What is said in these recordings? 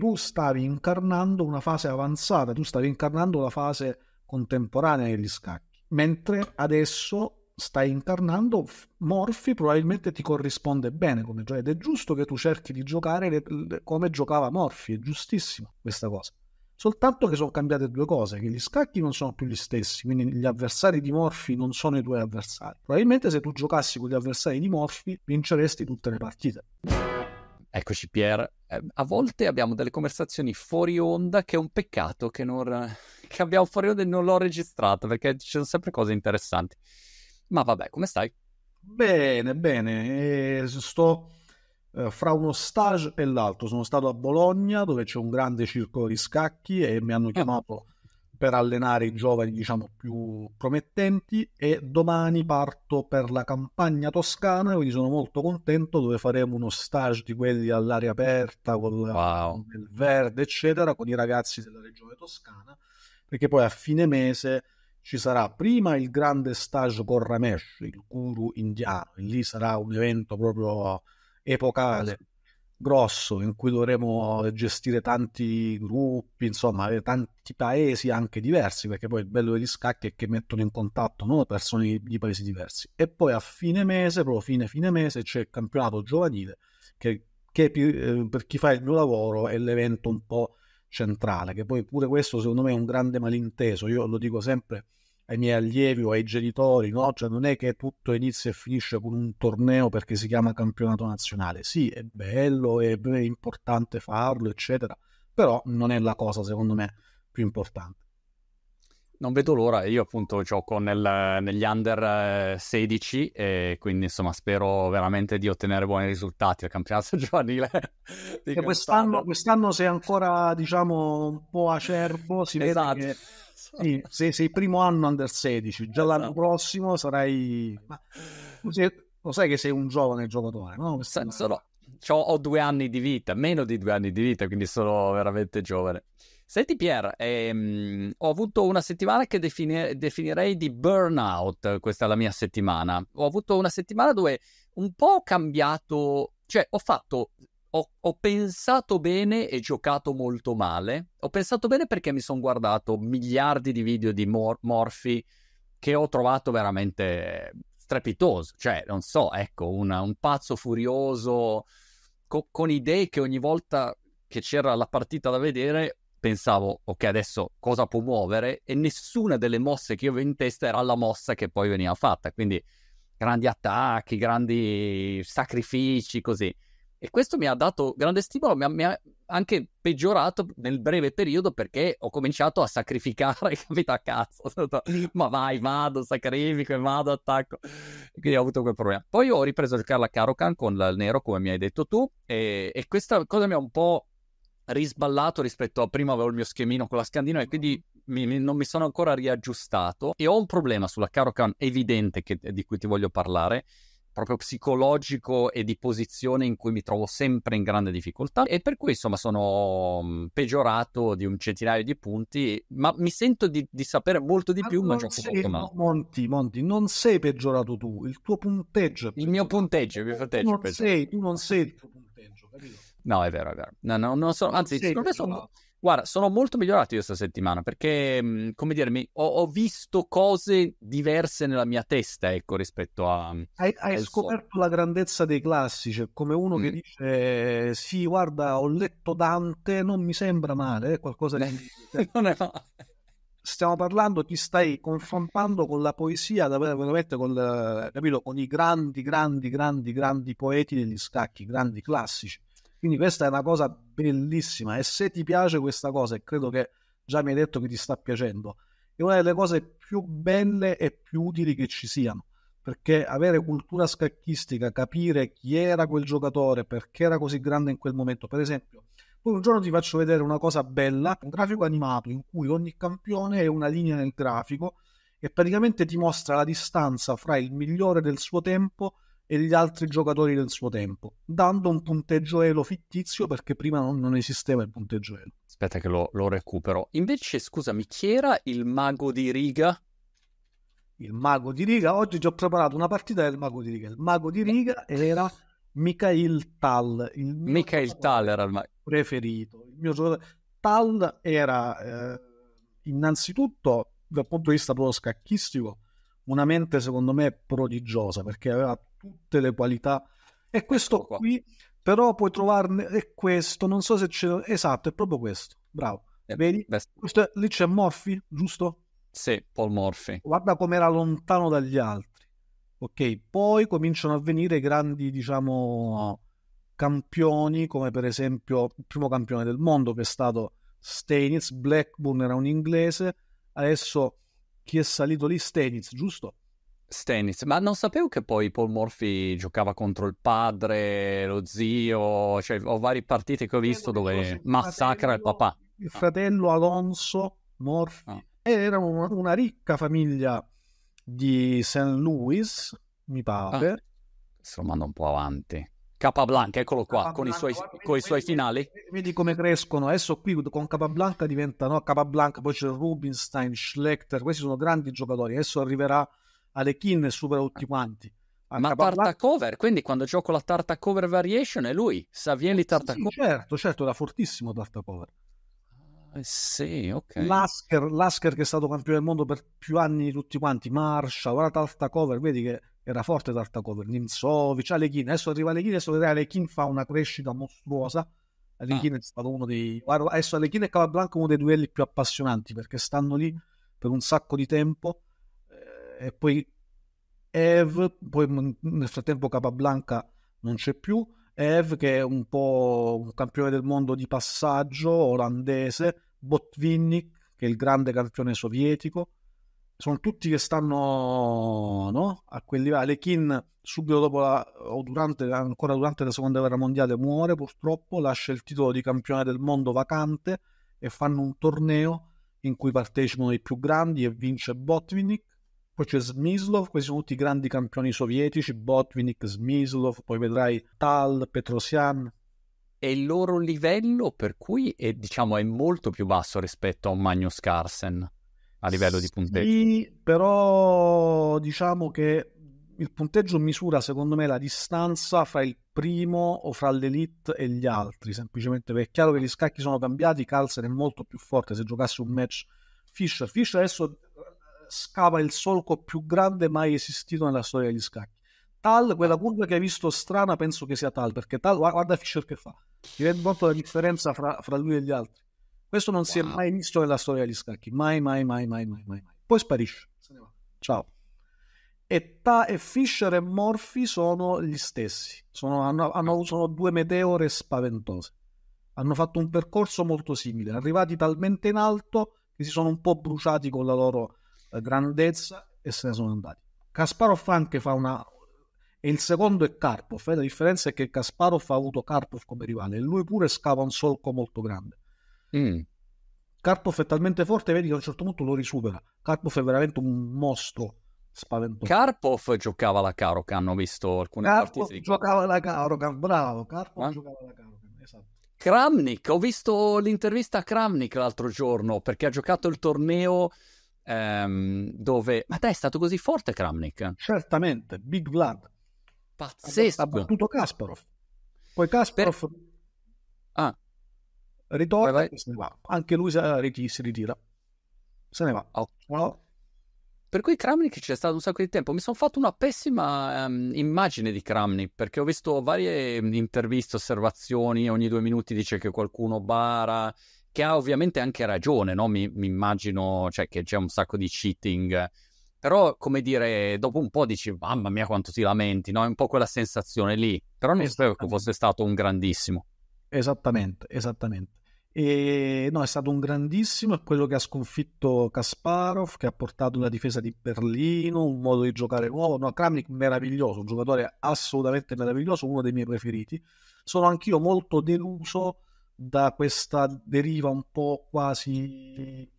tu stavi incarnando una fase avanzata, tu stavi incarnando la fase contemporanea degli scacchi, mentre adesso stai incarnando Morphy probabilmente ti corrisponde bene come gioco ed è giusto che tu cerchi di giocare le, le, come giocava Morphy, è giustissimo questa cosa. Soltanto che sono cambiate due cose, che gli scacchi non sono più gli stessi, quindi gli avversari di Morphy non sono i tuoi avversari. Probabilmente se tu giocassi con gli avversari di Morphy vinceresti tutte le partite. Eccoci Pier, eh, a volte abbiamo delle conversazioni fuori onda che è un peccato che, non, che abbiamo fuori onda e non l'ho registrato perché ci sono sempre cose interessanti. Ma vabbè, come stai? Bene, bene, sto eh, fra uno stage e l'altro. Sono stato a Bologna dove c'è un grande circolo di scacchi e mi hanno ah. chiamato per allenare i giovani, diciamo, più promettenti e domani parto per la campagna toscana, quindi sono molto contento dove faremo uno stage di quelli all'aria aperta, con wow. il verde, eccetera, con i ragazzi della regione toscana, perché poi a fine mese ci sarà prima il grande stage con Ramesh, il guru indiano, e lì sarà un evento proprio epocale, grosso, in cui dovremo gestire tanti gruppi, insomma, tanti paesi anche diversi, perché poi il bello degli scacchi è che mettono in contatto no? persone di, paesi diversi. E poi a fine mese, proprio fine fine mese, c'è il campionato giovanile, che, che eh, per chi fa il mio lavoro è l'evento un po' centrale, che poi pure questo secondo me è un grande malinteso, io lo dico sempre ai miei allievi o ai genitori, no? Cioè non è che tutto inizia e finisce con un torneo perché si chiama campionato nazionale. Sì, è bello, è, è importante farlo, eccetera, però non è la cosa, secondo me, più importante. Non vedo l'ora, io appunto gioco nel, negli under 16 eh, e quindi insomma spero veramente di ottenere buoni risultati al campionato giovanile. quest'anno, quest'anno sei ancora diciamo un po' acerbo, si esatto. vede che sì, sei, sei primo anno under 16, già l'anno esatto. prossimo sarai... Ma, lo sai che sei un giovane giocatore, no? Sono, ho due anni di vita, meno di due anni di vita, quindi sono veramente giovane. Senti Pier, ehm, ho avuto una settimana che defini- definirei di burnout, questa è la mia settimana. Ho avuto una settimana dove un po' ho cambiato, cioè ho fatto ho, ho, pensato bene e giocato molto male. Ho pensato bene perché mi sono guardato miliardi di video di Mor- Morphy che ho trovato veramente strepitoso. Cioè, non so, ecco, una, un pazzo furioso co- con idee che ogni volta che c'era la partita da vedere pensavo, ok, adesso cosa può muovere? E nessuna delle mosse che io avevo in testa era la mossa che poi veniva fatta. Quindi grandi attacchi, grandi sacrifici, così. E questo mi ha dato grande stimolo, mi ha, mi ha, anche peggiorato nel breve periodo perché ho cominciato a sacrificare, capito a cazzo. Ma vai, vado, sacrifico e vado, attacco. Quindi ho avuto quel problema. Poi ho ripreso a giocare la Karokan con il nero, come mi hai detto tu, e, e questa cosa mi ha un po' risballato rispetto a prima avevo il mio schemino con la scandina e quindi mi, mi, non mi sono ancora riaggiustato e ho un problema sulla Karokan evidente che, di cui ti voglio parlare proprio psicologico e di posizione in cui mi trovo sempre in grande difficoltà e per cui insomma sono mm, peggiorato di un centinaio di punti ma mi sento di, di sapere molto di ma più ma gioco sei, molto male. Monti, Monti, non sei peggiorato tu il tuo punteggio il mio punteggio, il mio punteggio tu non, sei, tu non sei il tuo punteggio capito? no è vero è vero. No, no, non so, anzi secondo me sono Guarda, sono molto migliorato io questa settimana perché, mm, come dirmi, ho, ho, visto cose diverse nella mia testa, ecco, rispetto a... Hai, hai scoperto so. la grandezza dei classici, come uno mm. che dice, sì, guarda, ho letto Dante, non mi sembra male, è qualcosa di... non è male. Stiamo parlando, ti stai confrontando con la poesia, veramente con, capito, con i grandi, grandi, grandi, grandi poeti degli scacchi, grandi classici quindi questa è una cosa bellissima e se ti piace questa cosa, e credo che già mi hai detto che ti sta piacendo, è una delle cose più belle e più utili che ci siano, perché avere cultura scacchistica, capire chi era quel giocatore, perché era così grande in quel momento, per esempio, poi un giorno ti faccio vedere una cosa bella, un grafico animato in cui ogni campione è una linea nel grafico e praticamente ti mostra la distanza fra il migliore del suo tempo e gli altri giocatori del suo tempo, dando un punteggio elo fittizio perché prima non, non esisteva il punteggio elo. Aspetta che lo, lo, recupero. Invece, scusami, chi era il mago di riga? Il mago di riga, oggi ti ho preparato una partita del mago di riga. Il mago di riga era Mikhail Tal. Il Mikhail Tal era il preferito. Il mio giocatore Tal era eh, innanzitutto dal punto di vista proprio scacchistico una mente secondo me prodigiosa perché aveva tutte le qualità. E questo qui però puoi trovarne è questo non so se c'è esatto è proprio questo. Bravo. Eh, vedi? questo, lì c'è Morphy giusto? sì Paul Morphy. Guarda com'era lontano dagli altri. Ok poi cominciano a venire i grandi diciamo campioni come per esempio il primo campione del mondo che è stato Stanitz Blackburn era un inglese adesso chi è salito lì? Stenitz, giusto? Stenitz, ma non sapevo che poi Paul Murphy giocava contro il padre, lo zio, cioè ho varie partite che ho visto dove massacra il papà. Il fratello Alonso Murphy. Ah. Era una, una, ricca famiglia di St. Louis, mi pare. Ah. Lo manda un po' avanti. Capablanca, eccolo qua, Capablanca, con, i suoi, guarda, con i suoi finali. Vedi come crescono. Adesso qui con Capablanca diventa no? Capablanca, poi c'è Rubinstein, Schlechter, questi sono grandi giocatori. Adesso arriverà Alekin e supera tutti quanti. A Ma Capablanca... Tartacover, quindi quando gioco la Tartacover Variation è lui, Savieli Tartacover. Sì, certo, certo, era fortissimo Tartacover. Eh, sì, ok. Lasker, Lasker che è stato campione del mondo per più anni di tutti quanti, Marshall, ora Tartacover, vedi che era forte Tartacover, Nimzovic, Alechin, adesso arriva Alechin, adesso Alechin fa una crescita mostruosa, Alechin ah. è stato uno dei... adesso Alechin e Capablanca uno dei duelli più appassionanti perché stanno lì per un sacco di tempo eh, e poi Ev, poi nel frattempo Capablanca non c'è più, Ev che è un po' un campione del mondo di passaggio olandese, Botvinnik che è il grande campione sovietico, sono tutti che stanno no? a quel livello. Alekin subito dopo la, o durante, ancora durante la seconda guerra mondiale muore purtroppo, lascia il titolo di campione del mondo vacante e fanno un torneo in cui partecipano i più grandi e vince Botvinnik. Poi c'è Smyslov, questi sono tutti i grandi campioni sovietici, Botvinnik, Smyslov, poi vedrai Tal, Petrosian. E il loro livello per cui è, diciamo, è molto più basso rispetto a un Magnus Carlsen a livello di punteggio. Sì, però diciamo che il punteggio misura secondo me la distanza fra il primo o fra l'elite e gli altri, semplicemente perché è chiaro che gli scacchi sono cambiati, Carlsen è molto più forte se giocasse un match Fischer. Fischer adesso scava il solco più grande mai esistito nella storia degli scacchi. Tal, quella curva che hai visto strana, penso che sia Tal, perché Tal, guarda Fischer che fa. Ti rendi conto della differenza fra, fra lui e gli altri. Questo non wow. si è mai visto nella storia degli scacchi, mai, mai, mai, mai, mai, mai. Poi sparisce, se ne va. Ciao. E, Ta- e Fisher e Morphy sono gli stessi, sono, hanno, hanno, sono due meteore spaventose. Hanno fatto un percorso molto simile, arrivati talmente in alto che si sono un po' bruciati con la loro eh, grandezza e se ne sono andati. Kasparov anche fa una, e il secondo è Karpov. Eh? La differenza è che Kasparov ha avuto Karpov come rivale e lui pure scava un solco molto grande. Mm. Karpov è talmente forte, vedi che a un certo punto lo risupera. Karpov è veramente un mostro spaventoso. Karpov giocava la Karokan, ho visto alcune Karpov partite. Giocava la Karokan, bravo. Karpov eh? giocava la Karokan, esatto. Kramnik, ho visto l'intervista a Kramnik l'altro giorno perché ha giocato il torneo ehm, dove... Ma dai, è stato così forte Kramnik? Certamente, Big Vlad. Pazzesco. Ha battuto Kasparov. Poi Kasparov... Per... Ritorna vai, vai. e se ne va. Anche lui si ritira. Se ne va. Oh. No? Per cui Kramnik c'è stato un sacco di tempo. Mi sono fatto una pessima um, immagine di Kramnik perché ho visto varie interviste, osservazioni. Ogni due minuti dice che qualcuno bara, che ha ovviamente anche ragione, no? mi, mi, immagino cioè, che c'è un sacco di cheating. Però, come dire, dopo un po' dici, mamma mia, quanto ti lamenti, no? È un po' quella sensazione lì. Però non sapevo che fosse stato un grandissimo. Esattamente, esattamente. E no, è stato un grandissimo, è quello che ha sconfitto Kasparov, che ha portato una difesa di Berlino, un modo di giocare nuovo. No, Kramnik meraviglioso, un giocatore assolutamente meraviglioso, uno dei miei preferiti. Sono anch'io molto deluso da questa deriva un po' quasi eh,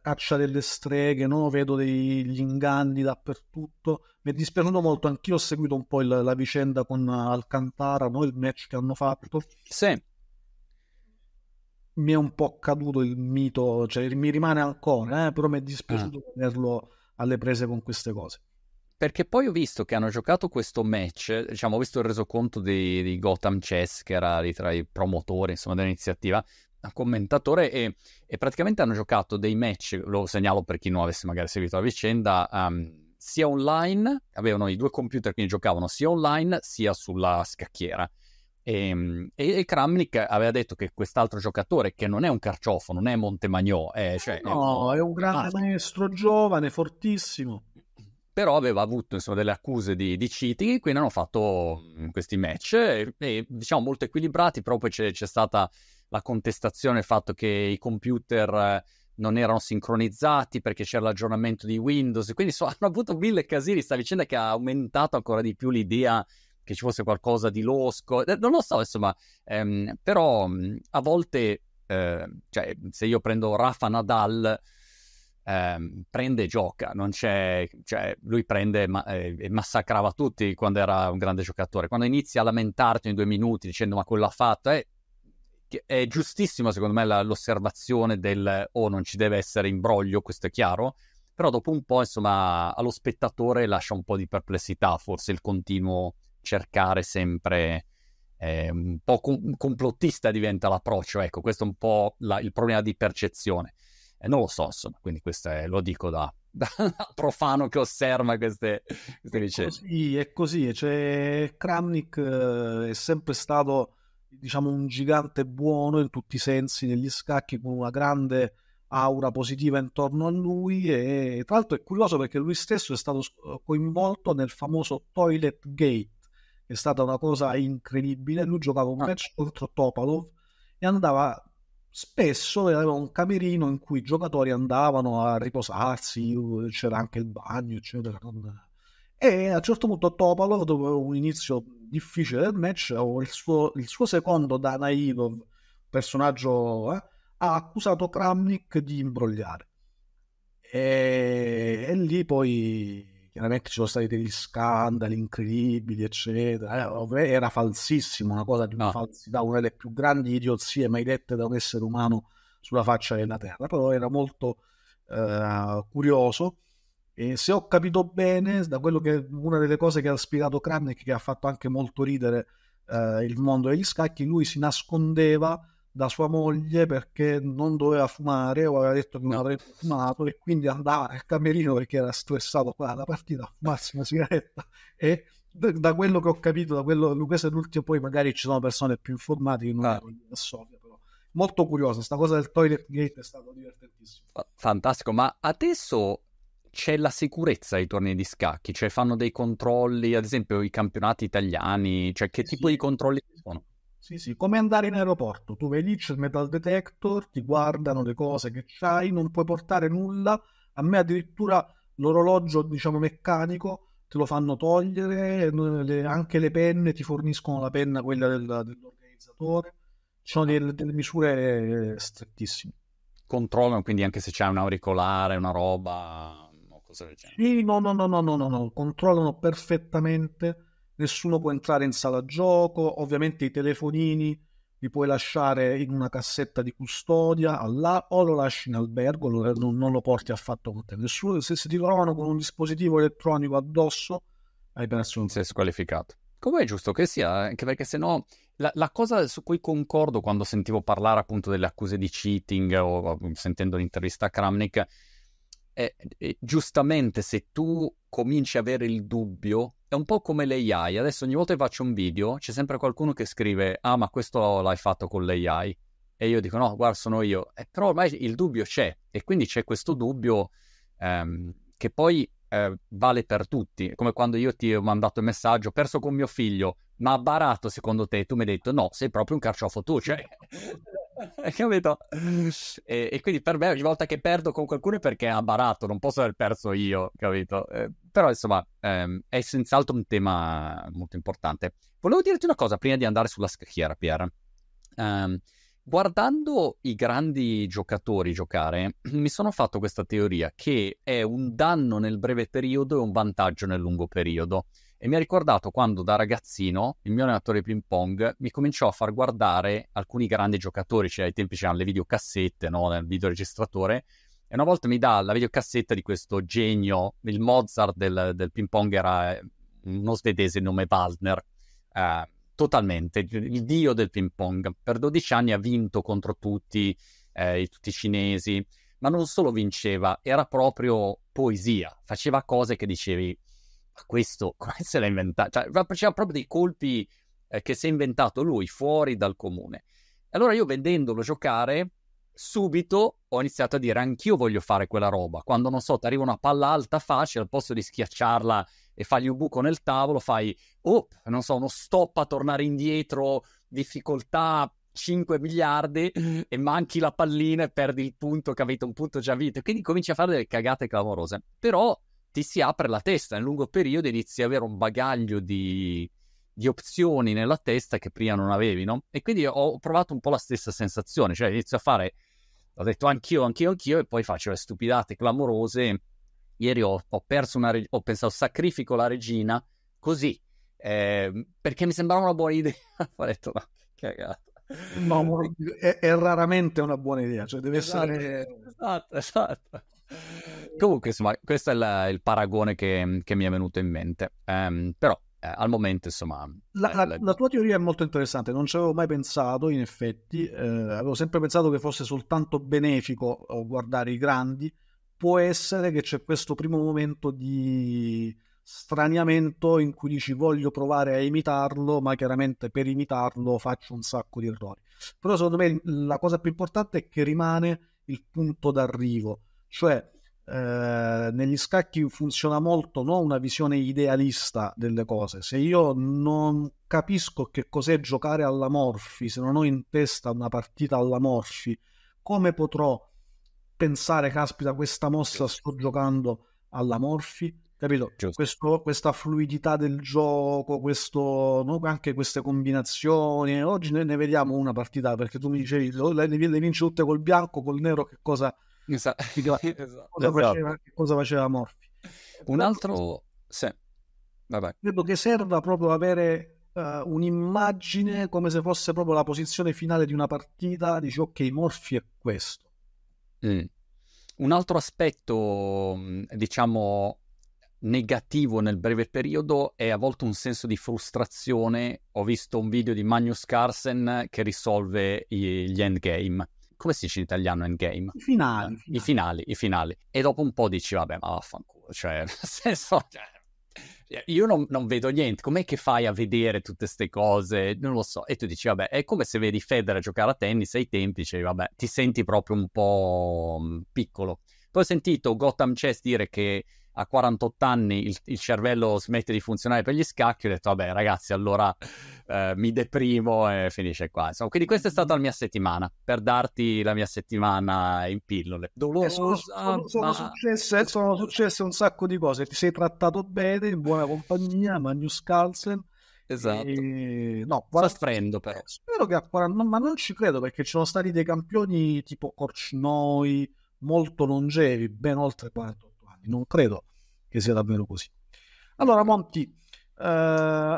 caccia delle streghe, no? vedo degli inganni dappertutto. Mi è dispiaciuto molto, anch'io ho seguito un po' il, la vicenda con Alcantara, no? il match che hanno fatto. Sì mi è un po' caduto il mito, cioè mi rimane ancora, eh, però mi è dispiaciuto ah. vederlo alle prese con queste cose. perché poi ho visto che hanno giocato questo match, diciamo, ho visto il resoconto di, di Gotham Chess, che era lì tra i promotori, insomma, dell'iniziativa, commentatore, e, e, praticamente hanno giocato dei match, lo segnalo per chi non avesse magari seguito la vicenda, um, sia online, avevano i due computer, quindi giocavano sia online sia sulla scacchiera. Ehm, e, e, Kramnik aveva detto che quest'altro giocatore, che non è un carciofo, non è Montemagnò, è, cioè, no, è un, è un grande maestro giovane, fortissimo. Però aveva avuto insomma, delle accuse di, di cheating, quindi hanno fatto mm, questi match, e, e, diciamo molto equilibrati, però poi c'è, c'è, stata la contestazione, il fatto che i computer eh, non erano sincronizzati perché c'era l'aggiornamento di Windows, quindi so, hanno avuto mille casini, sta vicenda che ha aumentato ancora di più l'idea che ci fosse qualcosa di losco, eh, non lo so, insomma, ehm, però a volte, eh, cioè, se io prendo Rafa Nadal, ehm, prende e gioca, non c'è, cioè, lui prende ma, eh, e massacrava tutti quando era un grande giocatore. Quando inizia a lamentarti in due minuti dicendo ma quello ha fatto, è, è giustissimo secondo me la, l'osservazione del oh non ci deve essere imbroglio, questo è chiaro, però dopo un po' insomma allo spettatore lascia un po' di perplessità forse il continuo cercare sempre eh, un po' com- complottista diventa l'approccio, ecco, questo è un po' la, il problema di percezione. Eh, non lo so, insomma, quindi questo è, lo dico da, da profano che osserva queste, queste vicende. Sì, è così, cioè, Kramnik eh, è sempre stato, diciamo, un gigante buono in tutti i sensi negli scacchi, con una grande aura positiva intorno a lui e tra l'altro è curioso perché lui stesso è stato coinvolto nel famoso Toilet Gate è stata una cosa incredibile. Lui giocava un ah. match contro Topalov e andava spesso aveva un camerino in cui i giocatori andavano a riposarsi, c'era anche il bagno, eccetera. E a un certo punto Topalov, dopo un inizio difficile del match, il suo, il suo secondo Danailov, personaggio, eh, ha accusato Kramnik di imbrogliare. E, e lì poi chiaramente ci sono stati degli scandali incredibili, eccetera. Eh, era falsissimo, una cosa di una no. falsità, una delle più grandi idiozie mai dette da un essere umano sulla faccia della Terra, però era molto eh, curioso. E se ho capito bene, da quello che una delle cose che ha spiegato Kramnik, che ha fatto anche molto ridere eh, il mondo degli scacchi, lui si nascondeva da sua moglie perché non doveva fumare o aveva detto che non no. avrebbe fumato e quindi andava nel camerino perché era stressato qua alla partita a fumarsi una sigaretta e da quello che ho capito da quello è l'ultimo poi magari ci sono persone più informate che non ah. Sofia però molto curiosa sta cosa del toilet gate è stato divertentissimo fantastico ma adesso c'è la sicurezza ai tornei di scacchi cioè fanno dei controlli ad esempio i campionati italiani cioè che tipo sì. di controlli sono sì, sì, come andare in aeroporto. Tu vai lì, c'è il metal detector, ti guardano le cose che c'hai, non puoi portare nulla. A me addirittura l'orologio, diciamo, meccanico te lo fanno togliere, le, anche le penne ti forniscono la penna, quella del, dell'organizzatore. Ci sono delle, delle misure strettissime. Controllano quindi anche se c'è un auricolare, una roba o cose del genere. Sì, no, no, no, no, no, no, no. controllano perfettamente nessuno può entrare in sala gioco, ovviamente i telefonini li puoi lasciare in una cassetta di custodia alla, o lo lasci in albergo, lo, non, non, lo porti affatto con te. Nessuno, se, ti trovano con un dispositivo elettronico addosso, hai perso un... Sei squalificato. Come è giusto che sia, anche perché se no la, la, cosa su cui concordo quando sentivo parlare appunto delle accuse di cheating o, o sentendo l'intervista a Kramnik è, è, giustamente se tu cominci a avere il dubbio è un po' come l'AI. Adesso ogni volta che faccio un video c'è sempre qualcuno che scrive ah ma questo l'hai fatto con l'AI e io dico no guarda sono io. Eh, però ormai il dubbio c'è e quindi c'è questo dubbio ehm, che poi eh, vale per tutti. Come quando io ti ho mandato il messaggio perso con mio figlio ma ha barato secondo te? Tu mi hai detto no sei proprio un carciofo tu. Cioè capito? E, e, quindi per me ogni volta che perdo con qualcuno è perché ha barato, non posso aver perso io, capito? Eh, però insomma ehm, è senz'altro un tema molto importante. Volevo dirti una cosa prima di andare sulla scacchiera, Pier. Um, guardando i grandi giocatori giocare, mi sono fatto questa teoria che è un danno nel breve periodo e un vantaggio nel lungo periodo e mi ha ricordato quando da ragazzino il mio allenatore di ping pong mi cominciò a far guardare alcuni grandi giocatori, cioè ai tempi c'erano le videocassette no, nel videoregistratore, E una volta mi dà la videocassetta di questo genio, il Mozart del, del ping pong era eh, uno svedese nome Waldner, eh, totalmente, il dio del ping pong. Per 12 anni ha vinto contro tutti, eh, tutti i cinesi, ma non solo vinceva, era proprio poesia, faceva cose che dicevi, questo come se l'ha inventato? Cioè, faceva proprio dei colpi eh, che si è inventato lui, fuori dal comune. Allora io vedendolo giocare subito ho iniziato a dire anch'io voglio fare quella roba. Quando non so, ti arriva una palla alta facile, al posto di schiacciarla e fargli un buco nel tavolo, fai, oh, non so, uno stop a tornare indietro, difficoltà 5 miliardi e manchi la pallina e perdi il punto che avete un punto già vinto. Quindi cominci a fare delle cagate clamorose. Però ti si apre la testa, nel lungo periodo inizi ad avere un bagaglio di, di opzioni nella testa che prima non avevi, no? E quindi ho provato un po' la stessa sensazione, cioè inizio a fare ho detto anch'io, anch'io, anch'io, e poi faccio le stupidate clamorose. Ieri ho, ho perso una regina, ho pensato sacrifico la regina così, eh, perché mi sembrava una buona idea. ho detto no, che cagata. No, è, è, raramente una buona idea, cioè deve esatto, essere... Esatto, esatto. Comunque, insomma, questo è il, il paragone che, che, mi è venuto in mente. Um, però eh, al momento, insomma... La, la, la, tua teoria è molto interessante, non ci avevo mai pensato, in effetti, eh, avevo sempre pensato che fosse soltanto benefico eh, guardare i grandi, può essere che c'è questo primo momento di straniamento in cui dici voglio provare a imitarlo, ma chiaramente per imitarlo faccio un sacco di errori. Però secondo me la cosa più importante è che rimane il punto d'arrivo, cioè eh, negli scacchi funziona molto no? una visione idealista delle cose. Se io non capisco che cos'è giocare alla Morfi, se non ho in testa una partita alla Morfi, come potrò pensare, caspita, questa mossa sto giocando alla Morfi? Capito? Questo, questa fluidità del gioco, questo, no? anche queste combinazioni. Oggi noi ne vediamo una partita perché tu mi dicevi le, le vinci tutte col bianco, col nero, che cosa Esatto. esatto. Cosa, faceva, cosa faceva Morphy? Un altro... Sì. Vabbè. Credo che serva proprio avere uh, un'immagine come se fosse proprio la posizione finale di una partita. Dici, ok, Morphy è questo. Mm. Un altro aspetto, mm, diciamo, negativo nel breve periodo è a volte un senso di frustrazione. Ho visto un video di Magnus Carlsen che risolve gli endgame come si dice in italiano endgame? I finali, I finali. I finali, i finali. E dopo un po' dici, vabbè, ma vaffanculo, cioè, nel senso, cioè, io non, non, vedo niente, com'è che fai a vedere tutte queste cose? Non lo so. E tu dici, vabbè, è come se vedi Federer giocare a tennis ai tempi, dici, vabbè, ti senti proprio un po' mm, piccolo. Poi ho sentito Gotham Chess dire che a 48 anni il, il, cervello smette di funzionare per gli scacchi, ho detto vabbè ragazzi allora eh, mi deprimo e finisce qua. Insomma, quindi questa è stata la mia settimana, per darti la mia settimana in pillole. Dolorosa, sono, sono, sono, ma... successe, sono, successe, un sacco di cose, ti sei trattato bene, in buona compagnia, Magnus Carlsen. Esatto. E... No, guarda, soffrendo però. Spero che a 40, ma non ci credo perché ci sono stati dei campioni tipo Corcinoi molto longevi, ben oltre 48 anni. Non credo che sia davvero così. Allora, Monti, uh,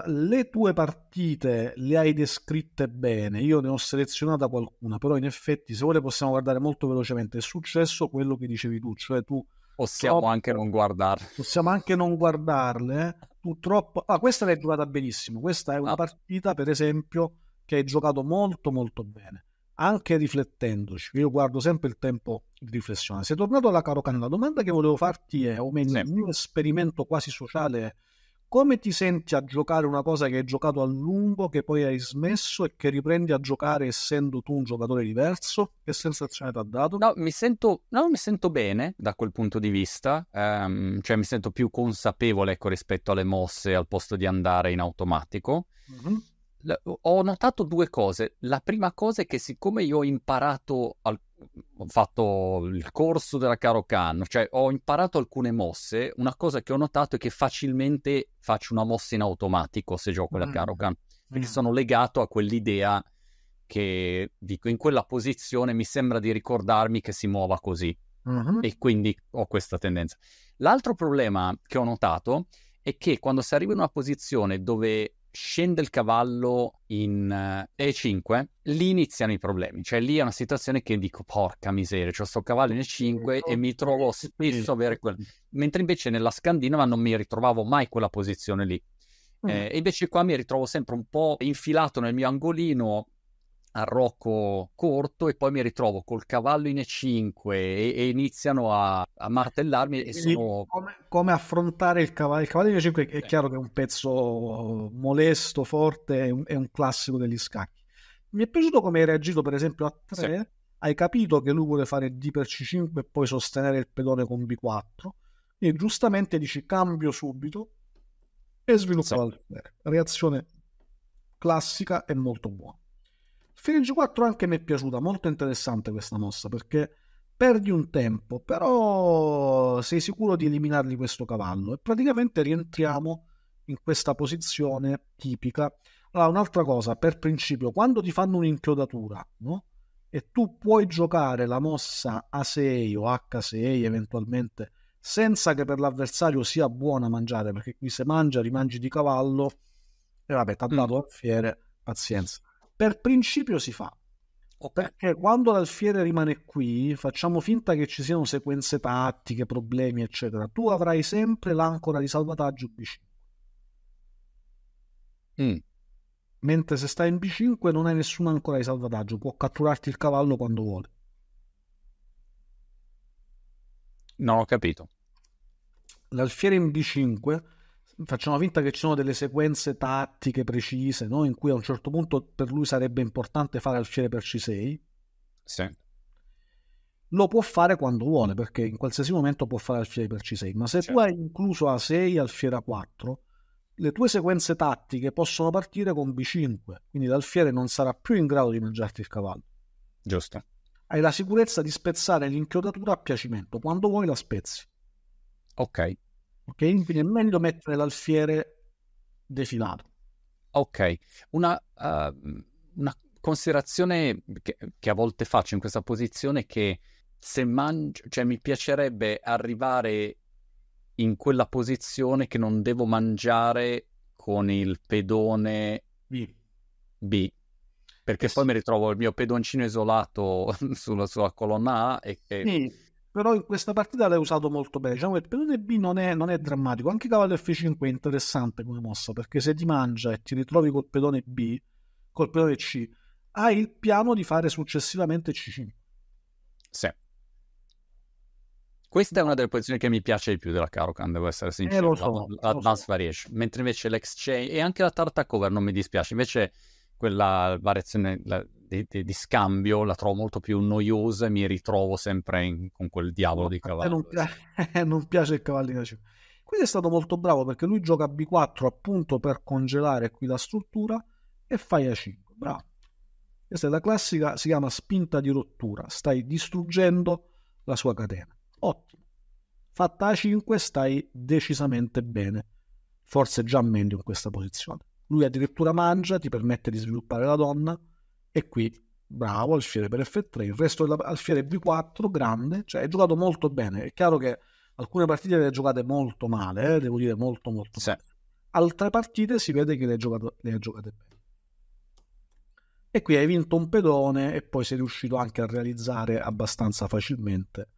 le tue partite le hai descritte bene. Io ne ho selezionata qualcuna, però in effetti, se vuole, possiamo guardare molto velocemente. È successo quello che dicevi tu, cioè tu. Possiamo troppo... anche non guardarle. Possiamo anche non guardarle. Eh? Tu troppo. Ah, questa l'hai giocata benissimo. Questa è una ah. partita, per esempio, che hai giocato molto, molto bene anche riflettendoci, io guardo sempre il tempo di riflessione. Sei tornato alla Carocan, la domanda che volevo farti è, o meglio, il mio esperimento quasi sociale è, come ti senti a giocare una cosa che hai giocato a lungo, che poi hai smesso e che riprendi a giocare essendo tu un giocatore diverso? Che sensazione ti ha dato? No, mi sento, no, mi sento bene da quel punto di vista, um, cioè mi sento più consapevole ecco, rispetto alle mosse al posto di andare in automatico. Mm-hmm ho notato due cose. La prima cosa è che siccome io ho imparato, al... ho fatto il corso della Caro Khan, cioè ho imparato alcune mosse, una cosa che ho notato è che facilmente faccio una mossa in automatico se gioco mm. la Caro Khan, perché mm. sono legato a quell'idea che dico in quella posizione mi sembra di ricordarmi che si muova così mm-hmm. e quindi ho questa tendenza. L'altro problema che ho notato è che quando si arriva in una posizione dove scende il cavallo in uh, E5, lì iniziano i problemi. Cioè lì è una situazione che dico, porca miseria, c'ho sto cavallo in E5 e mi trovo spesso a avere quel... Mentre invece nella Scandinava non mi ritrovavo mai quella posizione lì. Mm. Eh, invece qua mi ritrovo sempre un po' infilato nel mio angolino arrocco corto e poi mi ritrovo col cavallo in E5 e, e iniziano a, a, martellarmi e sono... Come, come, affrontare il cavallo? Il cavallo in E5 è, è chiaro che è un pezzo molesto, forte, è un, è un, classico degli scacchi. Mi è piaciuto come hai reagito per esempio a 3, sì. hai capito che lui vuole fare D per C5 e poi sostenere il pedone con B4 e giustamente dici cambio subito e sviluppa sì. la reazione classica e molto buona. Fine G4 anche mi è piaciuta, molto interessante questa mossa perché perdi un tempo, però sei sicuro di eliminargli questo cavallo e praticamente rientriamo in questa posizione tipica. Allora, un'altra cosa, per principio, quando ti fanno un'inchiodatura, no? E tu puoi giocare la mossa A6 o H6 eventualmente senza che per l'avversario sia buona mangiare, perché qui se mangia rimangi di cavallo e vabbè, ti ha dato mm. alfiere, pazienza per principio si fa. Okay. Perché quando l'alfiere rimane qui, facciamo finta che ci siano sequenze tattiche, problemi, eccetera. Tu avrai sempre l'ancora di salvataggio B5. Mm. Mentre se stai in B5 non hai nessuna ancora di salvataggio, può catturarti il cavallo quando vuole. Non ho capito. L'alfiere in B5 facciamo finta che ci sono delle sequenze tattiche precise, no? in cui a un certo punto per lui sarebbe importante fare alfiere per C6. Sì. Lo può fare quando vuole, perché in qualsiasi momento può fare alfiere per C6, ma se certo. tu hai incluso A6 alfiere A4, le tue sequenze tattiche possono partire con B5, quindi l'alfiere non sarà più in grado di mangiarti il cavallo. Giusto. Hai la sicurezza di spezzare l'inchiodatura a piacimento, quando vuoi la spezzi. Ok. Ok, quindi è meglio mettere l'alfiere defilato. Ok, una, uh, una considerazione che, che, a volte faccio in questa posizione è che se mangio, cioè mi piacerebbe arrivare in quella posizione che non devo mangiare con il pedone B. B perché eh poi sì. mi ritrovo il mio pedoncino isolato sulla sua colonna A e, e... Sì però in questa partita l'hai usato molto bene. Diciamo che il pedone B non è, non è, drammatico. Anche cavallo F5 è interessante come mossa perché se ti mangia e ti ritrovi col pedone B, col pedone C, hai il piano di fare successivamente C5. Sì. Questa è una delle posizioni che mi piace di più della Carocan, devo essere sincero. Eh, so, la, la so. Variation. Mentre invece l'exchange e anche la Tartacover non mi dispiace. Invece quella variazione la, di, di, di, scambio la trovo molto più noiosa e mi ritrovo sempre in, con quel diavolo di cavallo. Non, pi- non, piace il cavallino. Quindi è stato molto bravo perché lui gioca B4 appunto per congelare qui la struttura e fai A5. Bravo. Questa è la classica, si chiama spinta di rottura. Stai distruggendo la sua catena. Ottimo. Fatta A5 stai decisamente bene. Forse già meglio in questa posizione. Lui addirittura mangia, ti permette di sviluppare la donna. E qui bravo alfiere per F3 il resto dell'alfiere B4 grande. Cioè è giocato molto bene. È chiaro che alcune partite le ha giocate molto male eh, devo dire molto molto sì. male. Altre partite si vede che le ha, giocate, le ha giocate bene. E qui hai vinto un pedone e poi sei riuscito anche a realizzare abbastanza facilmente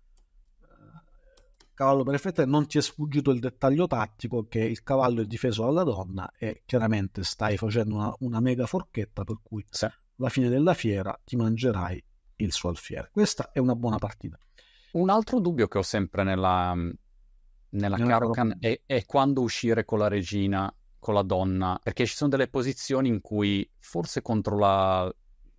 cavallo per F3 non ti è sfuggito il dettaglio tattico che il cavallo è difeso dalla donna e chiaramente stai facendo una, una mega forchetta per cui sì alla fine della fiera ti mangerai il suo alfiere. Questa è una buona partita. Un altro dubbio che ho sempre nella, nella Carocan è, è, quando uscire con la regina, con la donna, perché ci sono delle posizioni in cui forse contro la,